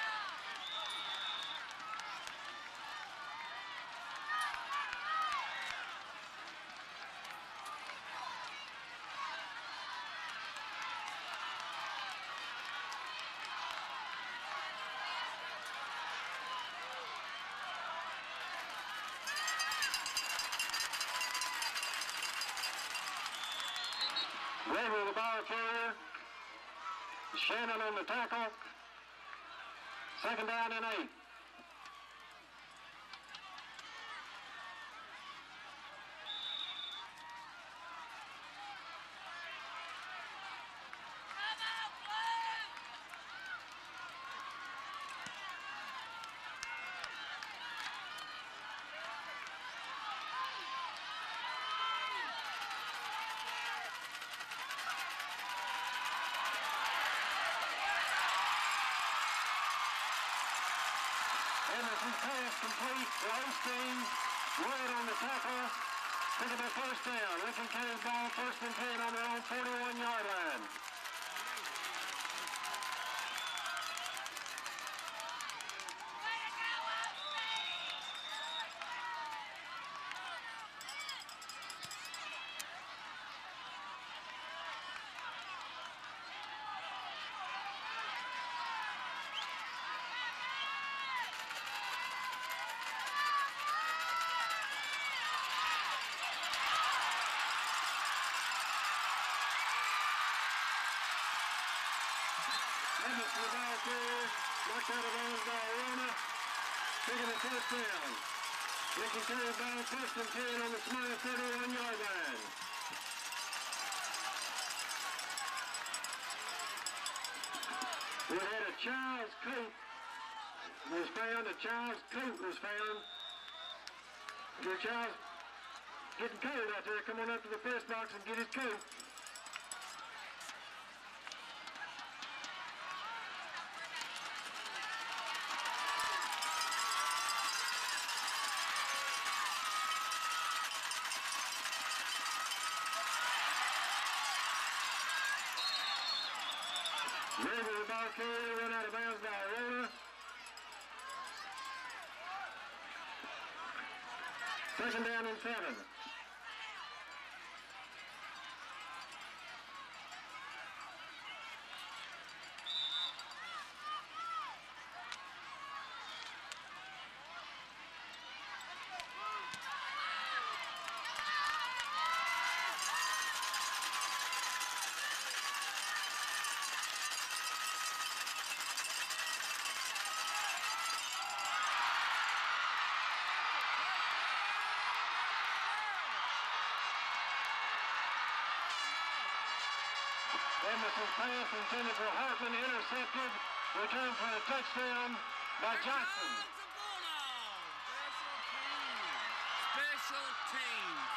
Gregory the ball carrier. Shannon on the tackle. Second down and eight. Come on, Blue. Emerson pass complete Osteen. Lloyd on the tackle. Pick up a first down. Lincoln County's ball first and 10 on their own 41-yard line. Evans to the ball carrier. Knocked out of bounds by Arona. Picking a first down. Lincoln County ball first and 10 on the Smyrna 31-yard line. We had a child's coat was found. A child's coat was found. Your child's getting cold out there, come on up to the press box and get his coat. Maybe the ball run out of bounds by Arona. Second down and seven. Emerson's pass intended for Hartman, intercepted, returned for a touchdown by Johnson. A Bulldog. Special teams.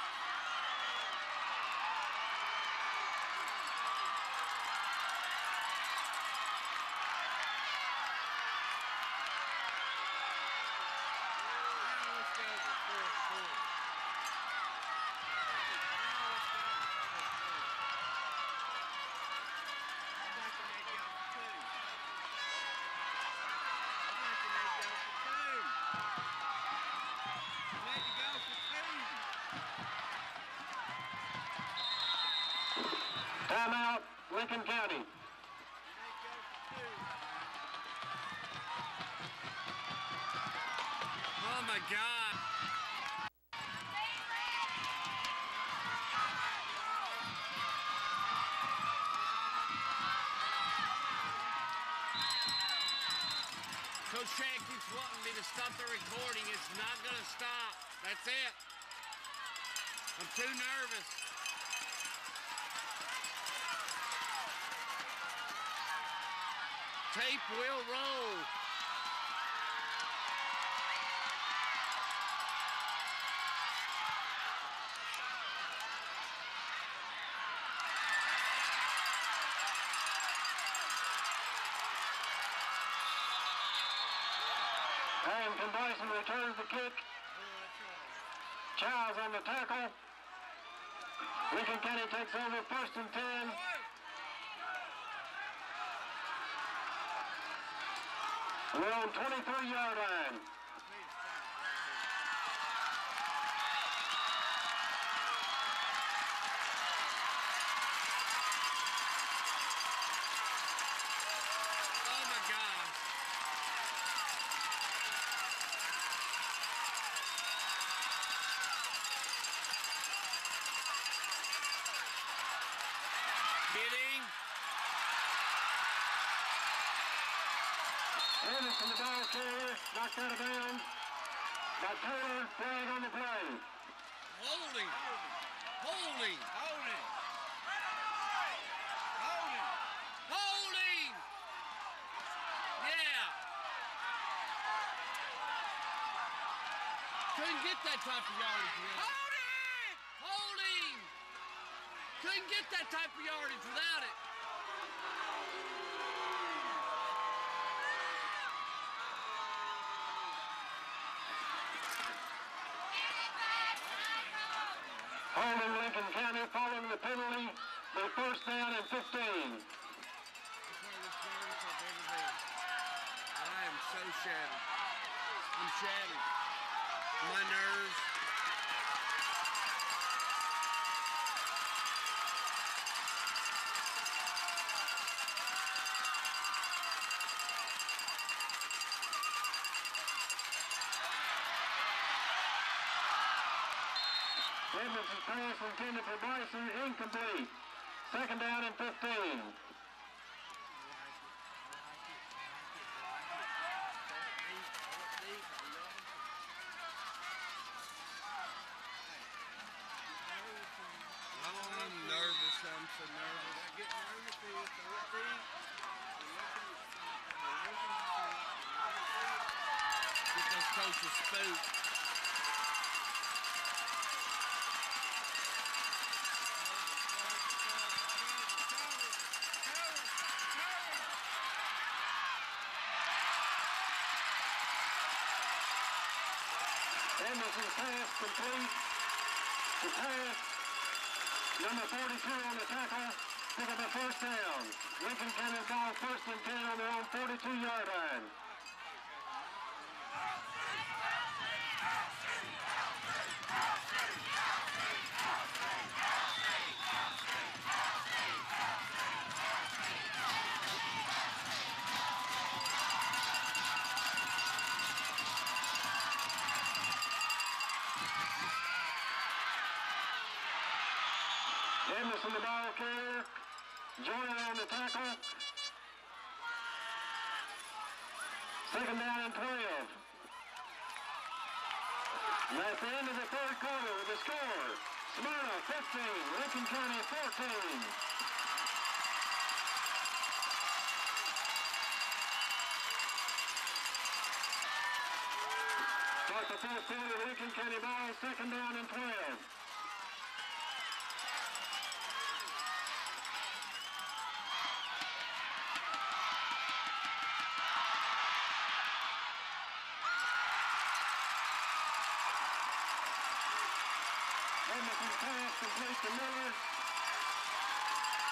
Now let's go to fourth quarter. Now let's go to fourth quarter. I'd like to make y'all for two. I'd like to make y'all for two. I need to go for two. Timeout, Lincoln County. Oh my God. Coach Shaq keeps wanting me to stop the recording. It's not going to stop. That's it. I'm too nervous. tape will roll. And Boyson returns the kick. Charles on the tackle. Lincoln County takes over first and 10. We're on 23 yard line. Oh my gosh. Kidding? Anderson, the ball carrier, knocked out of bounds. By Taylor, flag on the play. Holding. Holding. Hold it. Holding. Yeah. Couldn't get that type of yardage. without- Hold it. Holding. Couldn't get that type of yardage without it. Holding Lincoln County following the penalty. The first down and 15. That's one of the strongest I've ever been. I am so shattered. I'm shattered. My nerves. Edmondson's pass intended for Bryson, incomplete. Second down and 15. Oh, I'm nervous. I'm so nervous. Get nervous, Phil. Throw it deep. Get those coaches spooked. Pass complete. The pass, number 42 on the tackle, pick up a first down. Lincoln County ball first and 10 on their own 42-yard line. Edmondson, the ball carrier. Second down and 12. And at the end of the third quarter with the score, Smyrna 15, Lincoln County 14. Start the fourth quarter, Lincoln County ball, second down and 12. To Miller.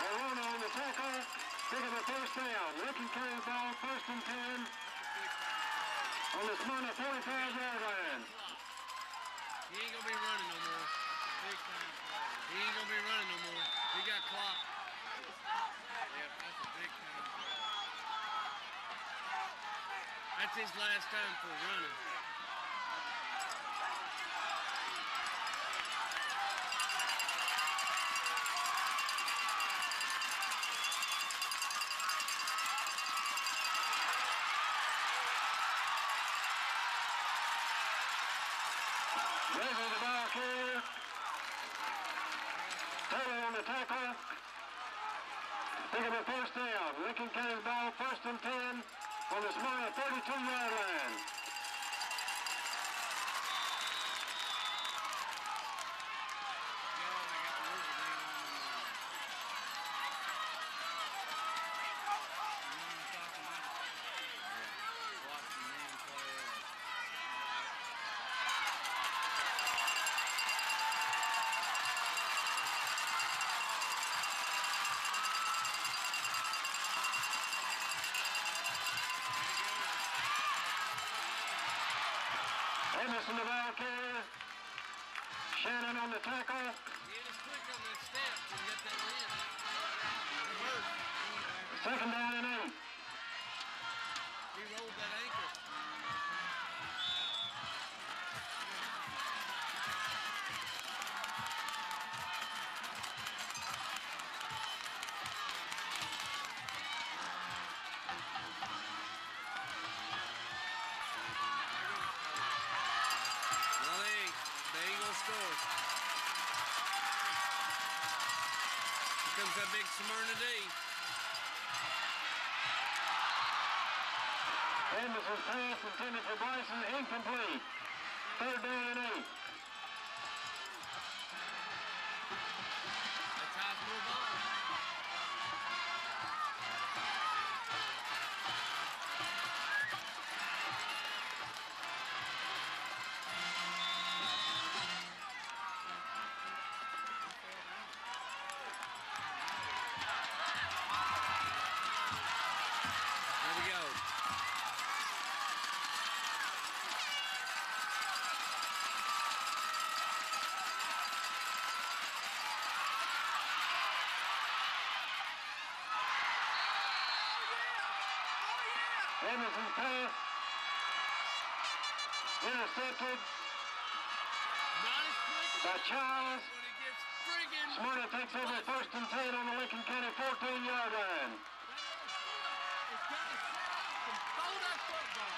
Arona on the tackle. Pick up a first down. Lincoln County ball, first and 10 on the Smyrna 45-yard line. He ain't gonna be running no more. Big time. He ain't gonna be running no more. He got clocked. Yep, that's. That's his last time for running. That big Smyrna D. Emerson's pass intended for Bryson incomplete. Third down and eight. Emerson's pass intercepted Not as quick by Charles. when it gets friggin' Smyrna takes over first and ten on the Lincoln County 14-yard line. It's got to set up and throw that football.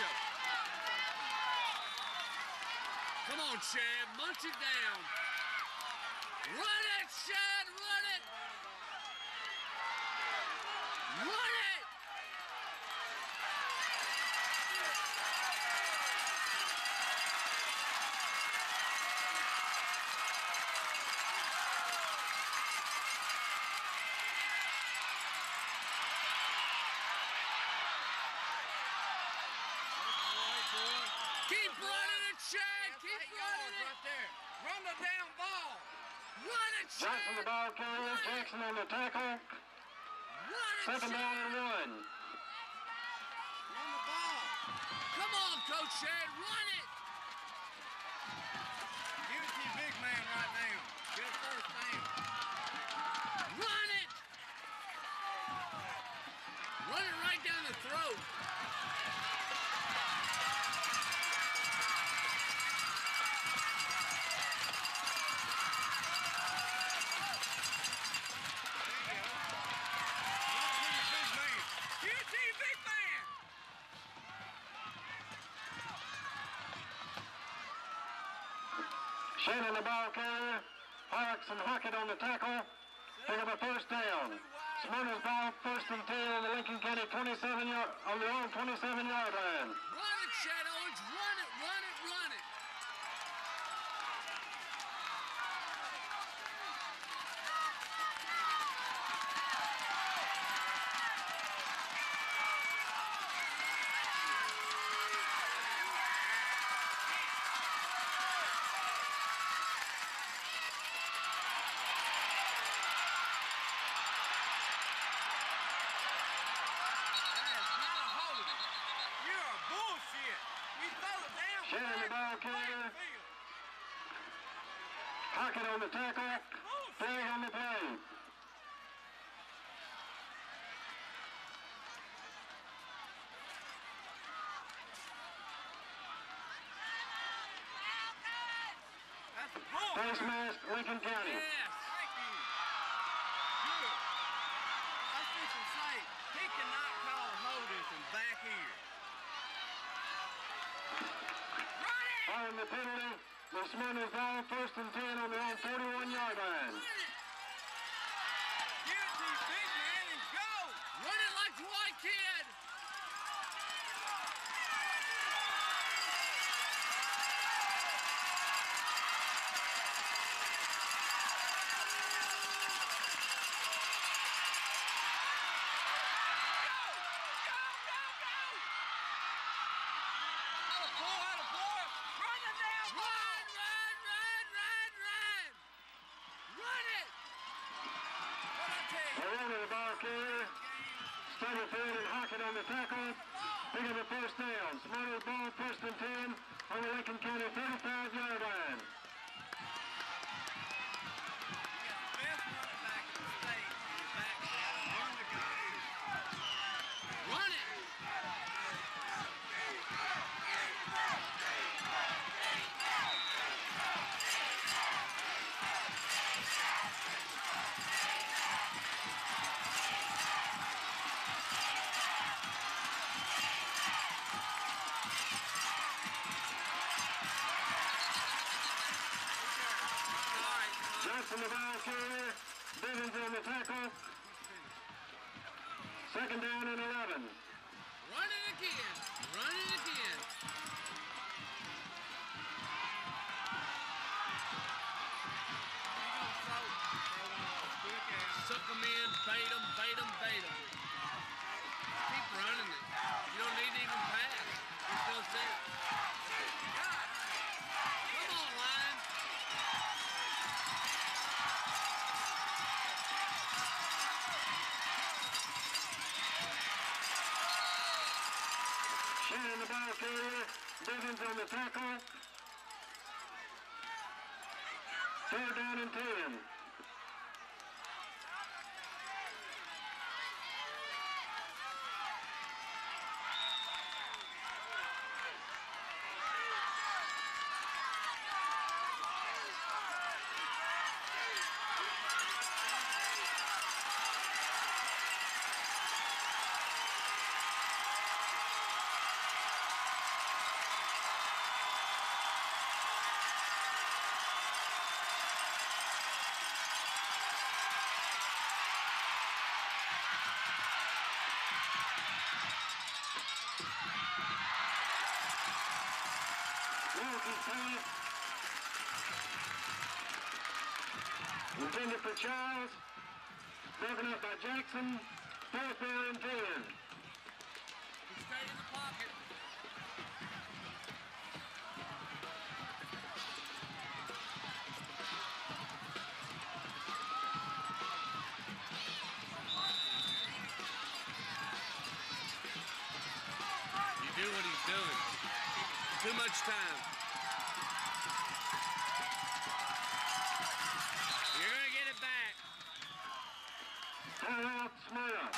Go. Come on, Shad. Munch it down. Run it, Shad. Run it. Run it. Keep running it, Shad. Keep running it. Right there. Run the damn ball. Run it, Johnson the ball carrier. Jackson on the tackle. Second down and one. Run the ball. Come on, Coach Shad. Run it. Give it to your big man right now. Get a first down. Run it. Run it right down the throat. Give it to your big man. Shannon the ball carrier. Hawks and Hockett on the tackle. Pick up a first down. Smyrna's ball first and ten on the Lincoln County 27 yard on their own 27 yard line. Run it, Shad Owens. Run it, run it, run it. That's not a holding. You're a bullshit. You throw it down. Shannon the ball carrier. Field. Hockett on the tackle. Flag on the play. That's bullshit. Face mask, Lincoln County. Yes. Thank you. Good. I was just to say, he cannot call holding from back here. Run it! Following the penalty, the Smyrna's ball first and ten on their own 41 yard line. Run it. Give it to your big man and go! Run it like Dwight Kid. Out of four, out of four. Run the damn Run, run, run, run, run. Run it. What I tell you? They run to the ball carrier. Studyfield and Hockett on the tackle. Ball. Pick up a first down. Smyrna's ball first and 10 on the Lincoln County 35-yard line. You got the best running back in the state. Your back down. Run the guy. Run it. All right. Johnson the ball carrier. Bivens on the tackle. Second down and 11. Shannon the ball carrier. Bivens on the tackle. Third down and 10. Wilkins. Intended for Charles. Broken up by Jackson. Fourth down and 10. Stay in the pocket. You do what he's doing. Too much time. You're gonna get it back. Timeout, Smyrna.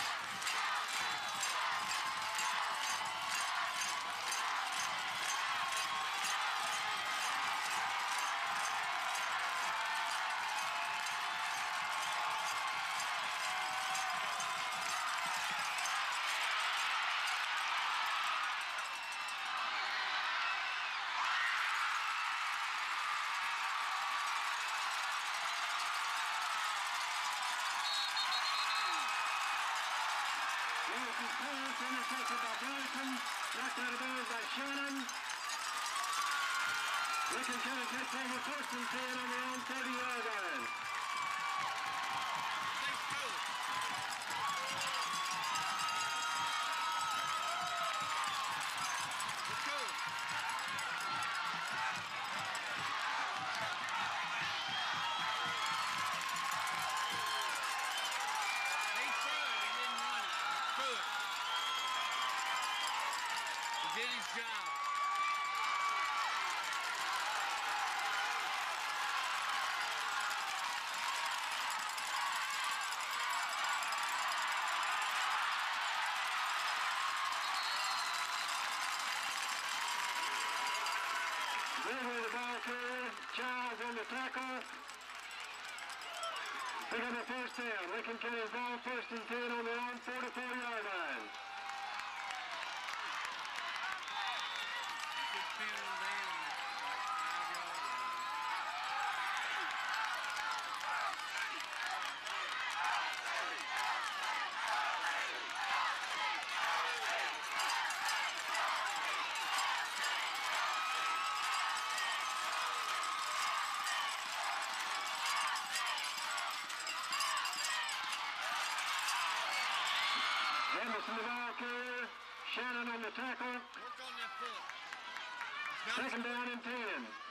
Wilkins pass intercepted by Bryson. Knocked out of bounds by Shannon. Lincoln County takes over first and 10 on their own 30-yard line. Stay still. Let's go. He threw it. He didn't run it. He threw it. He did his job. Gregory the ball carrier. Charles on the tackle. Pick up a first down. Lincoln County's ball first and 10 on their own 44-yard line. You could pin them down like five yards. The ball carrier. Shannon on the tackle. Work on that foot. Second down and 10.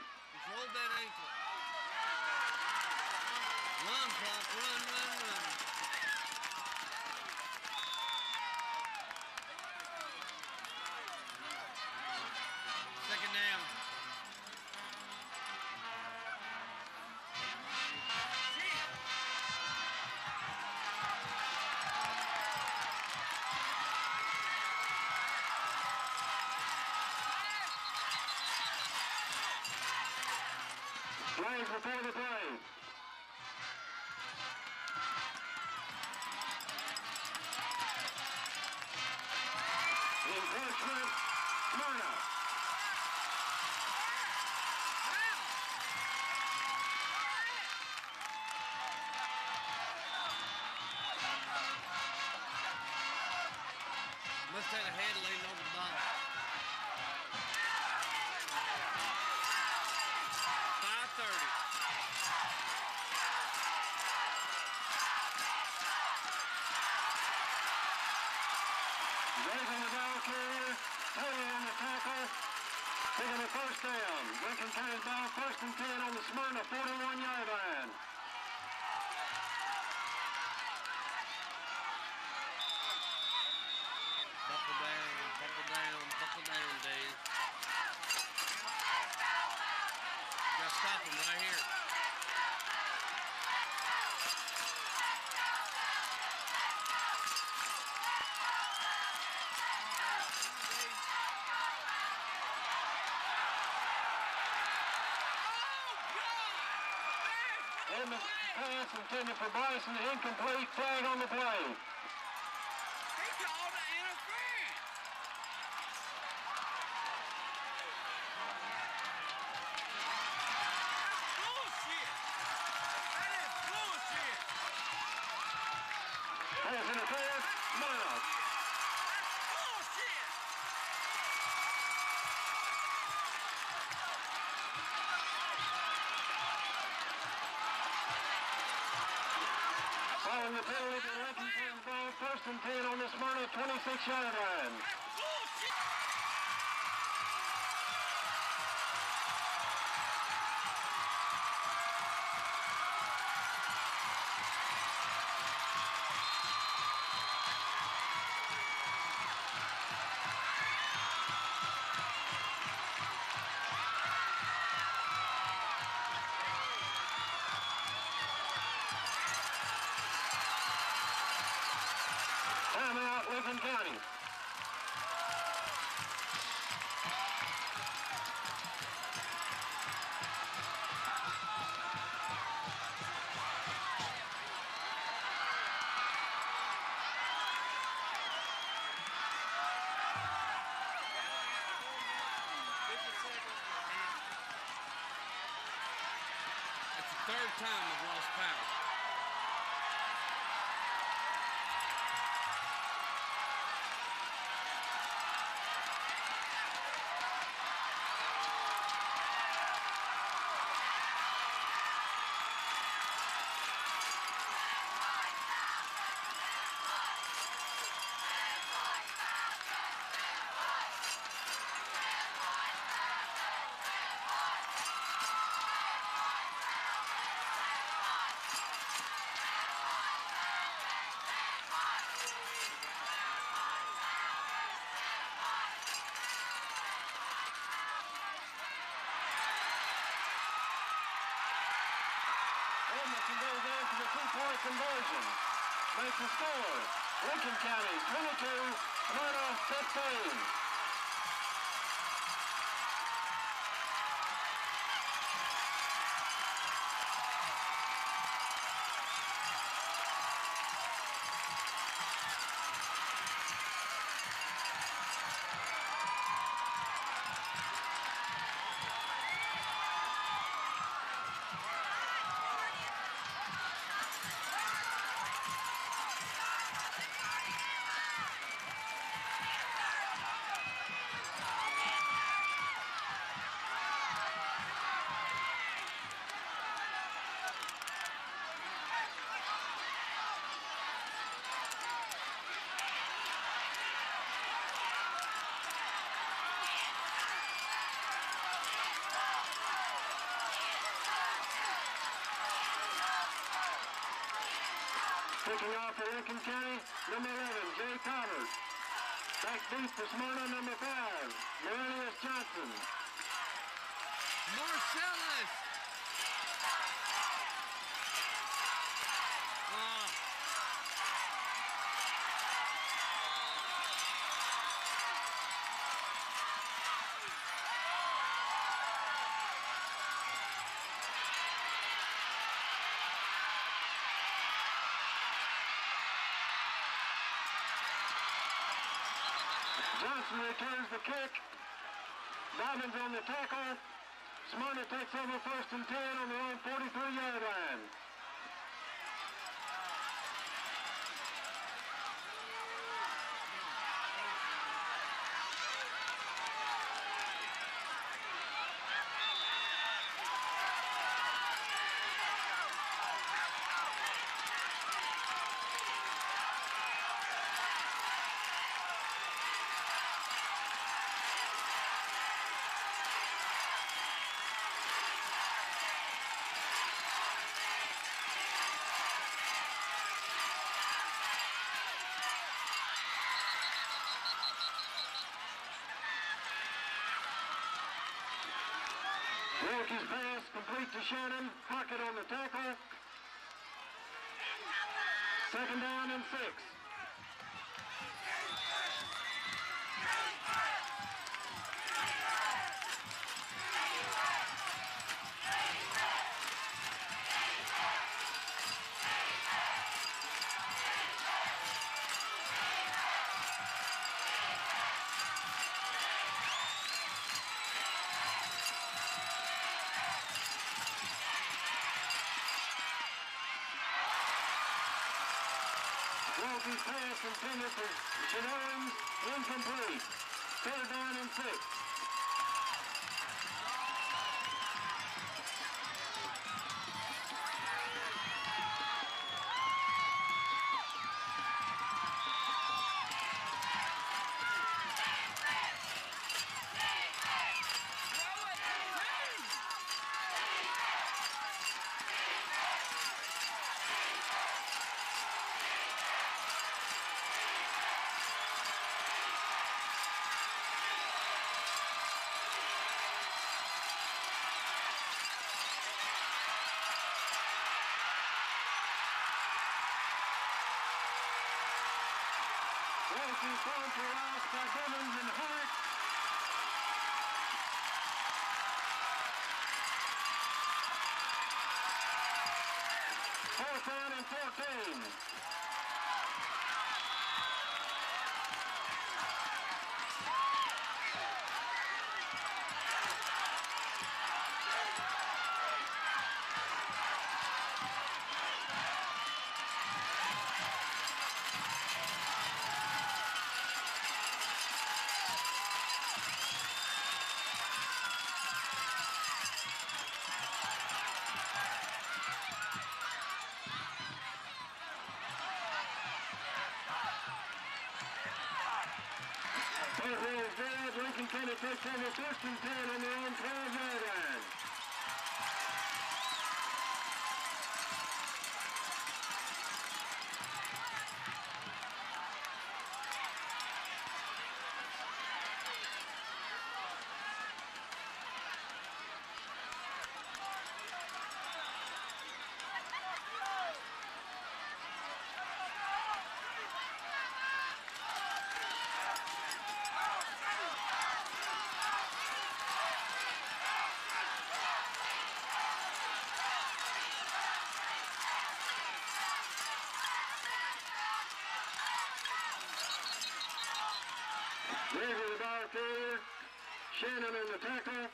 Seconds before the play. Encroachment, Smyrna. Must have a head leaning over the ball. Five thirty. Raising the ball carrier, Taylor on the tackle, taking the first down. Lincoln County's ball first and 10 on the Smyrna 41-yard line. Buckle down, buckle down, buckle down, Dave. Gotta stop him right here. Edmonds pass intended for Bryson, incomplete, flag on the play. He called an interference. That's bullshit. That is bullshit. Pass interference, Miles. That's bullshit. Following the penalty to Lincoln County's ball first and 10 on the 26-yard Timeout, County. It's the third time they've lost power. Edmondson goes down for the two-point conversion. Makes the score. Lincoln County 22, Smyrna 15. Lincoln County, number 11, Jay Pollard. Back deep for Smyrna, number 5, Marinius Johnson. Marcellus! Oh, Johnson returns the kick. Dobbins on the tackle. Smyrna takes over first and 10 on their own 43-yard line. Wilkie's pass complete to Shannon. Pocket on the tackle. Second down and six. Wilkie's pass intended for Shad Owens. Incomplete. Third down and six. Thrown for loss by Bivens and Hart. Fourth down and 14. Row is dead. Lincoln County first and 10 on their own 12-yard line. Raising the ball carrier. Shannon on the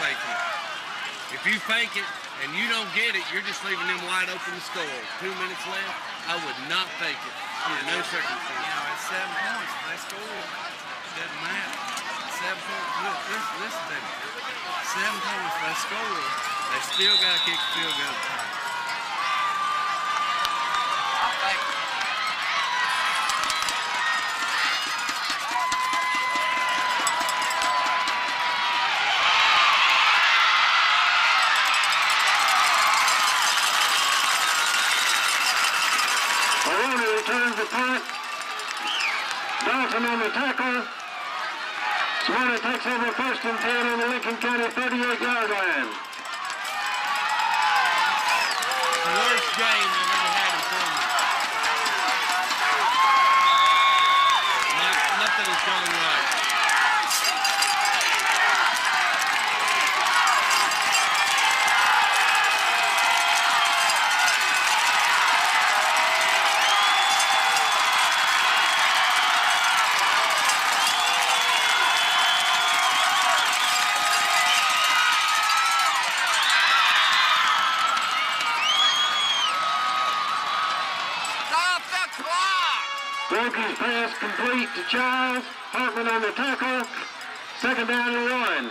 it. If you fake it and you don't get it, you're just leaving them wide open to score. Two minutes left. I would not fake it under no You circumstance. know, it's seven points. They scored. Doesn't matter. Seven points. Look, listen, listen to me. Seven points. They scored. They still got to kick the field goal. Returns the. Dawson on the tackle. Smyrna takes over first and 10 on the Lincoln County 38-yard line. Worst game Hartman on the tackle. Second down and one.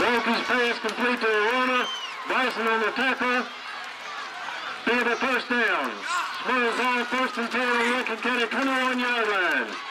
Wilkins pass complete to Arona. Bryson on the tackle. Build a first down. Smyrna's on first and 10 on Lincoln County 21-yard line.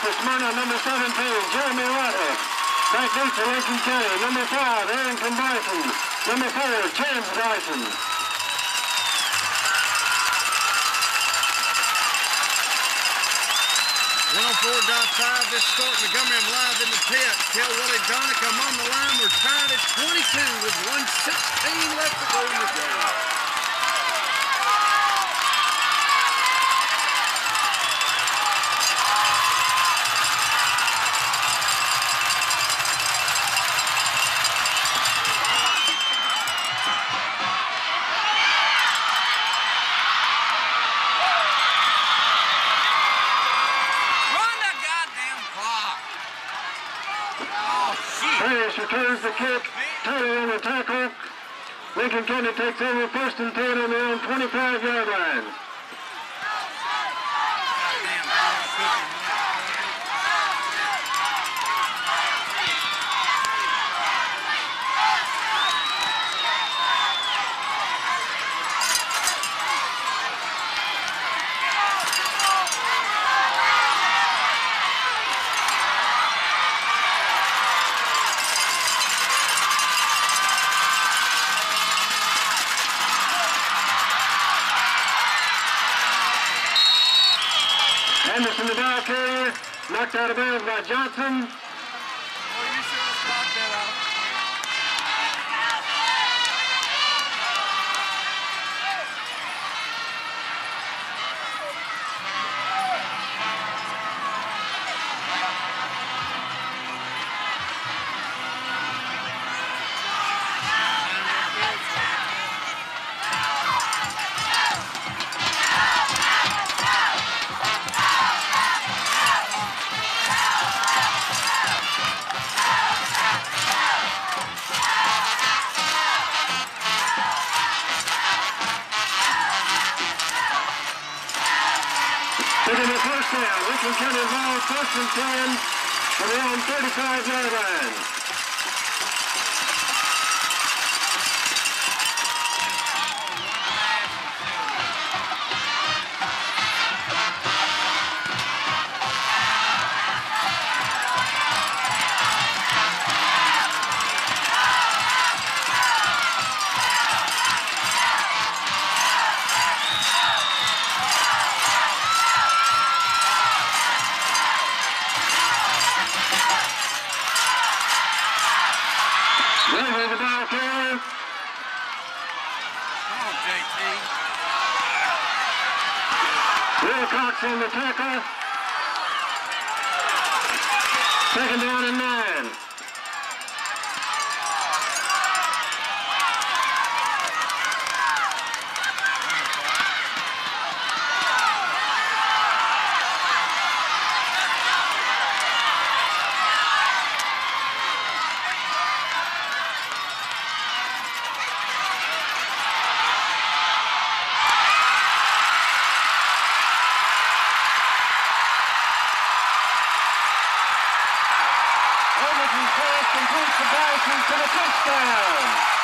for Smyrna. Number 17, Jeremy Rutter. Back deep to Lincoln County. Number 5, Arrington Bison. Number 4, James Bison. Oh four dot five. This Stork Montgomery. I'm live in the pit. Tell Willie Donick I'm on the line. We're tied at 22 with 116 left to go in the game. Lincoln County takes over first and 10 on their own 25-yard line. Mehmet Erbil ve Johnson Hamilton Pass completes the dive to the touchdown.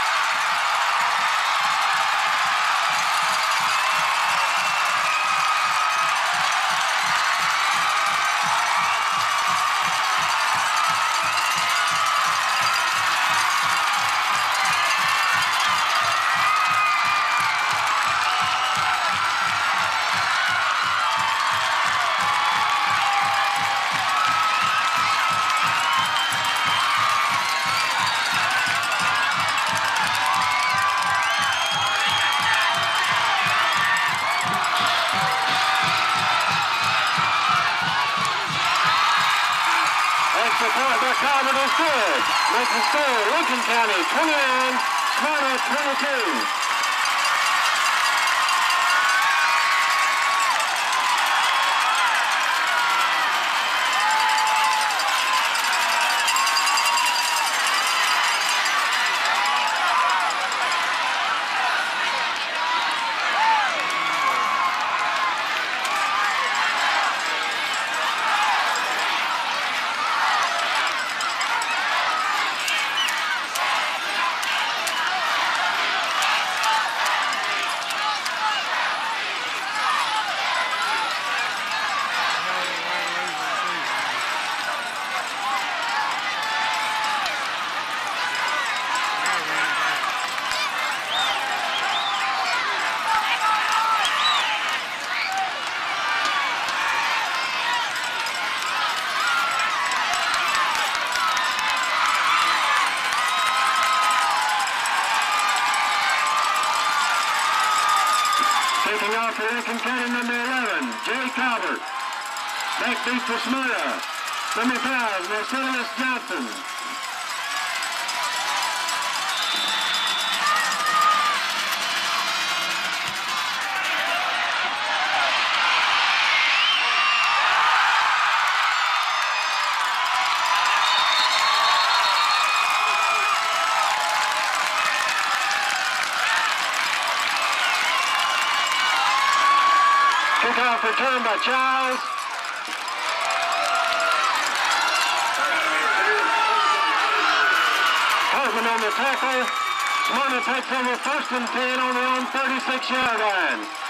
Charles. Coleman on the tackle. Smyrna takes over first and 10 on their own 36-yard line.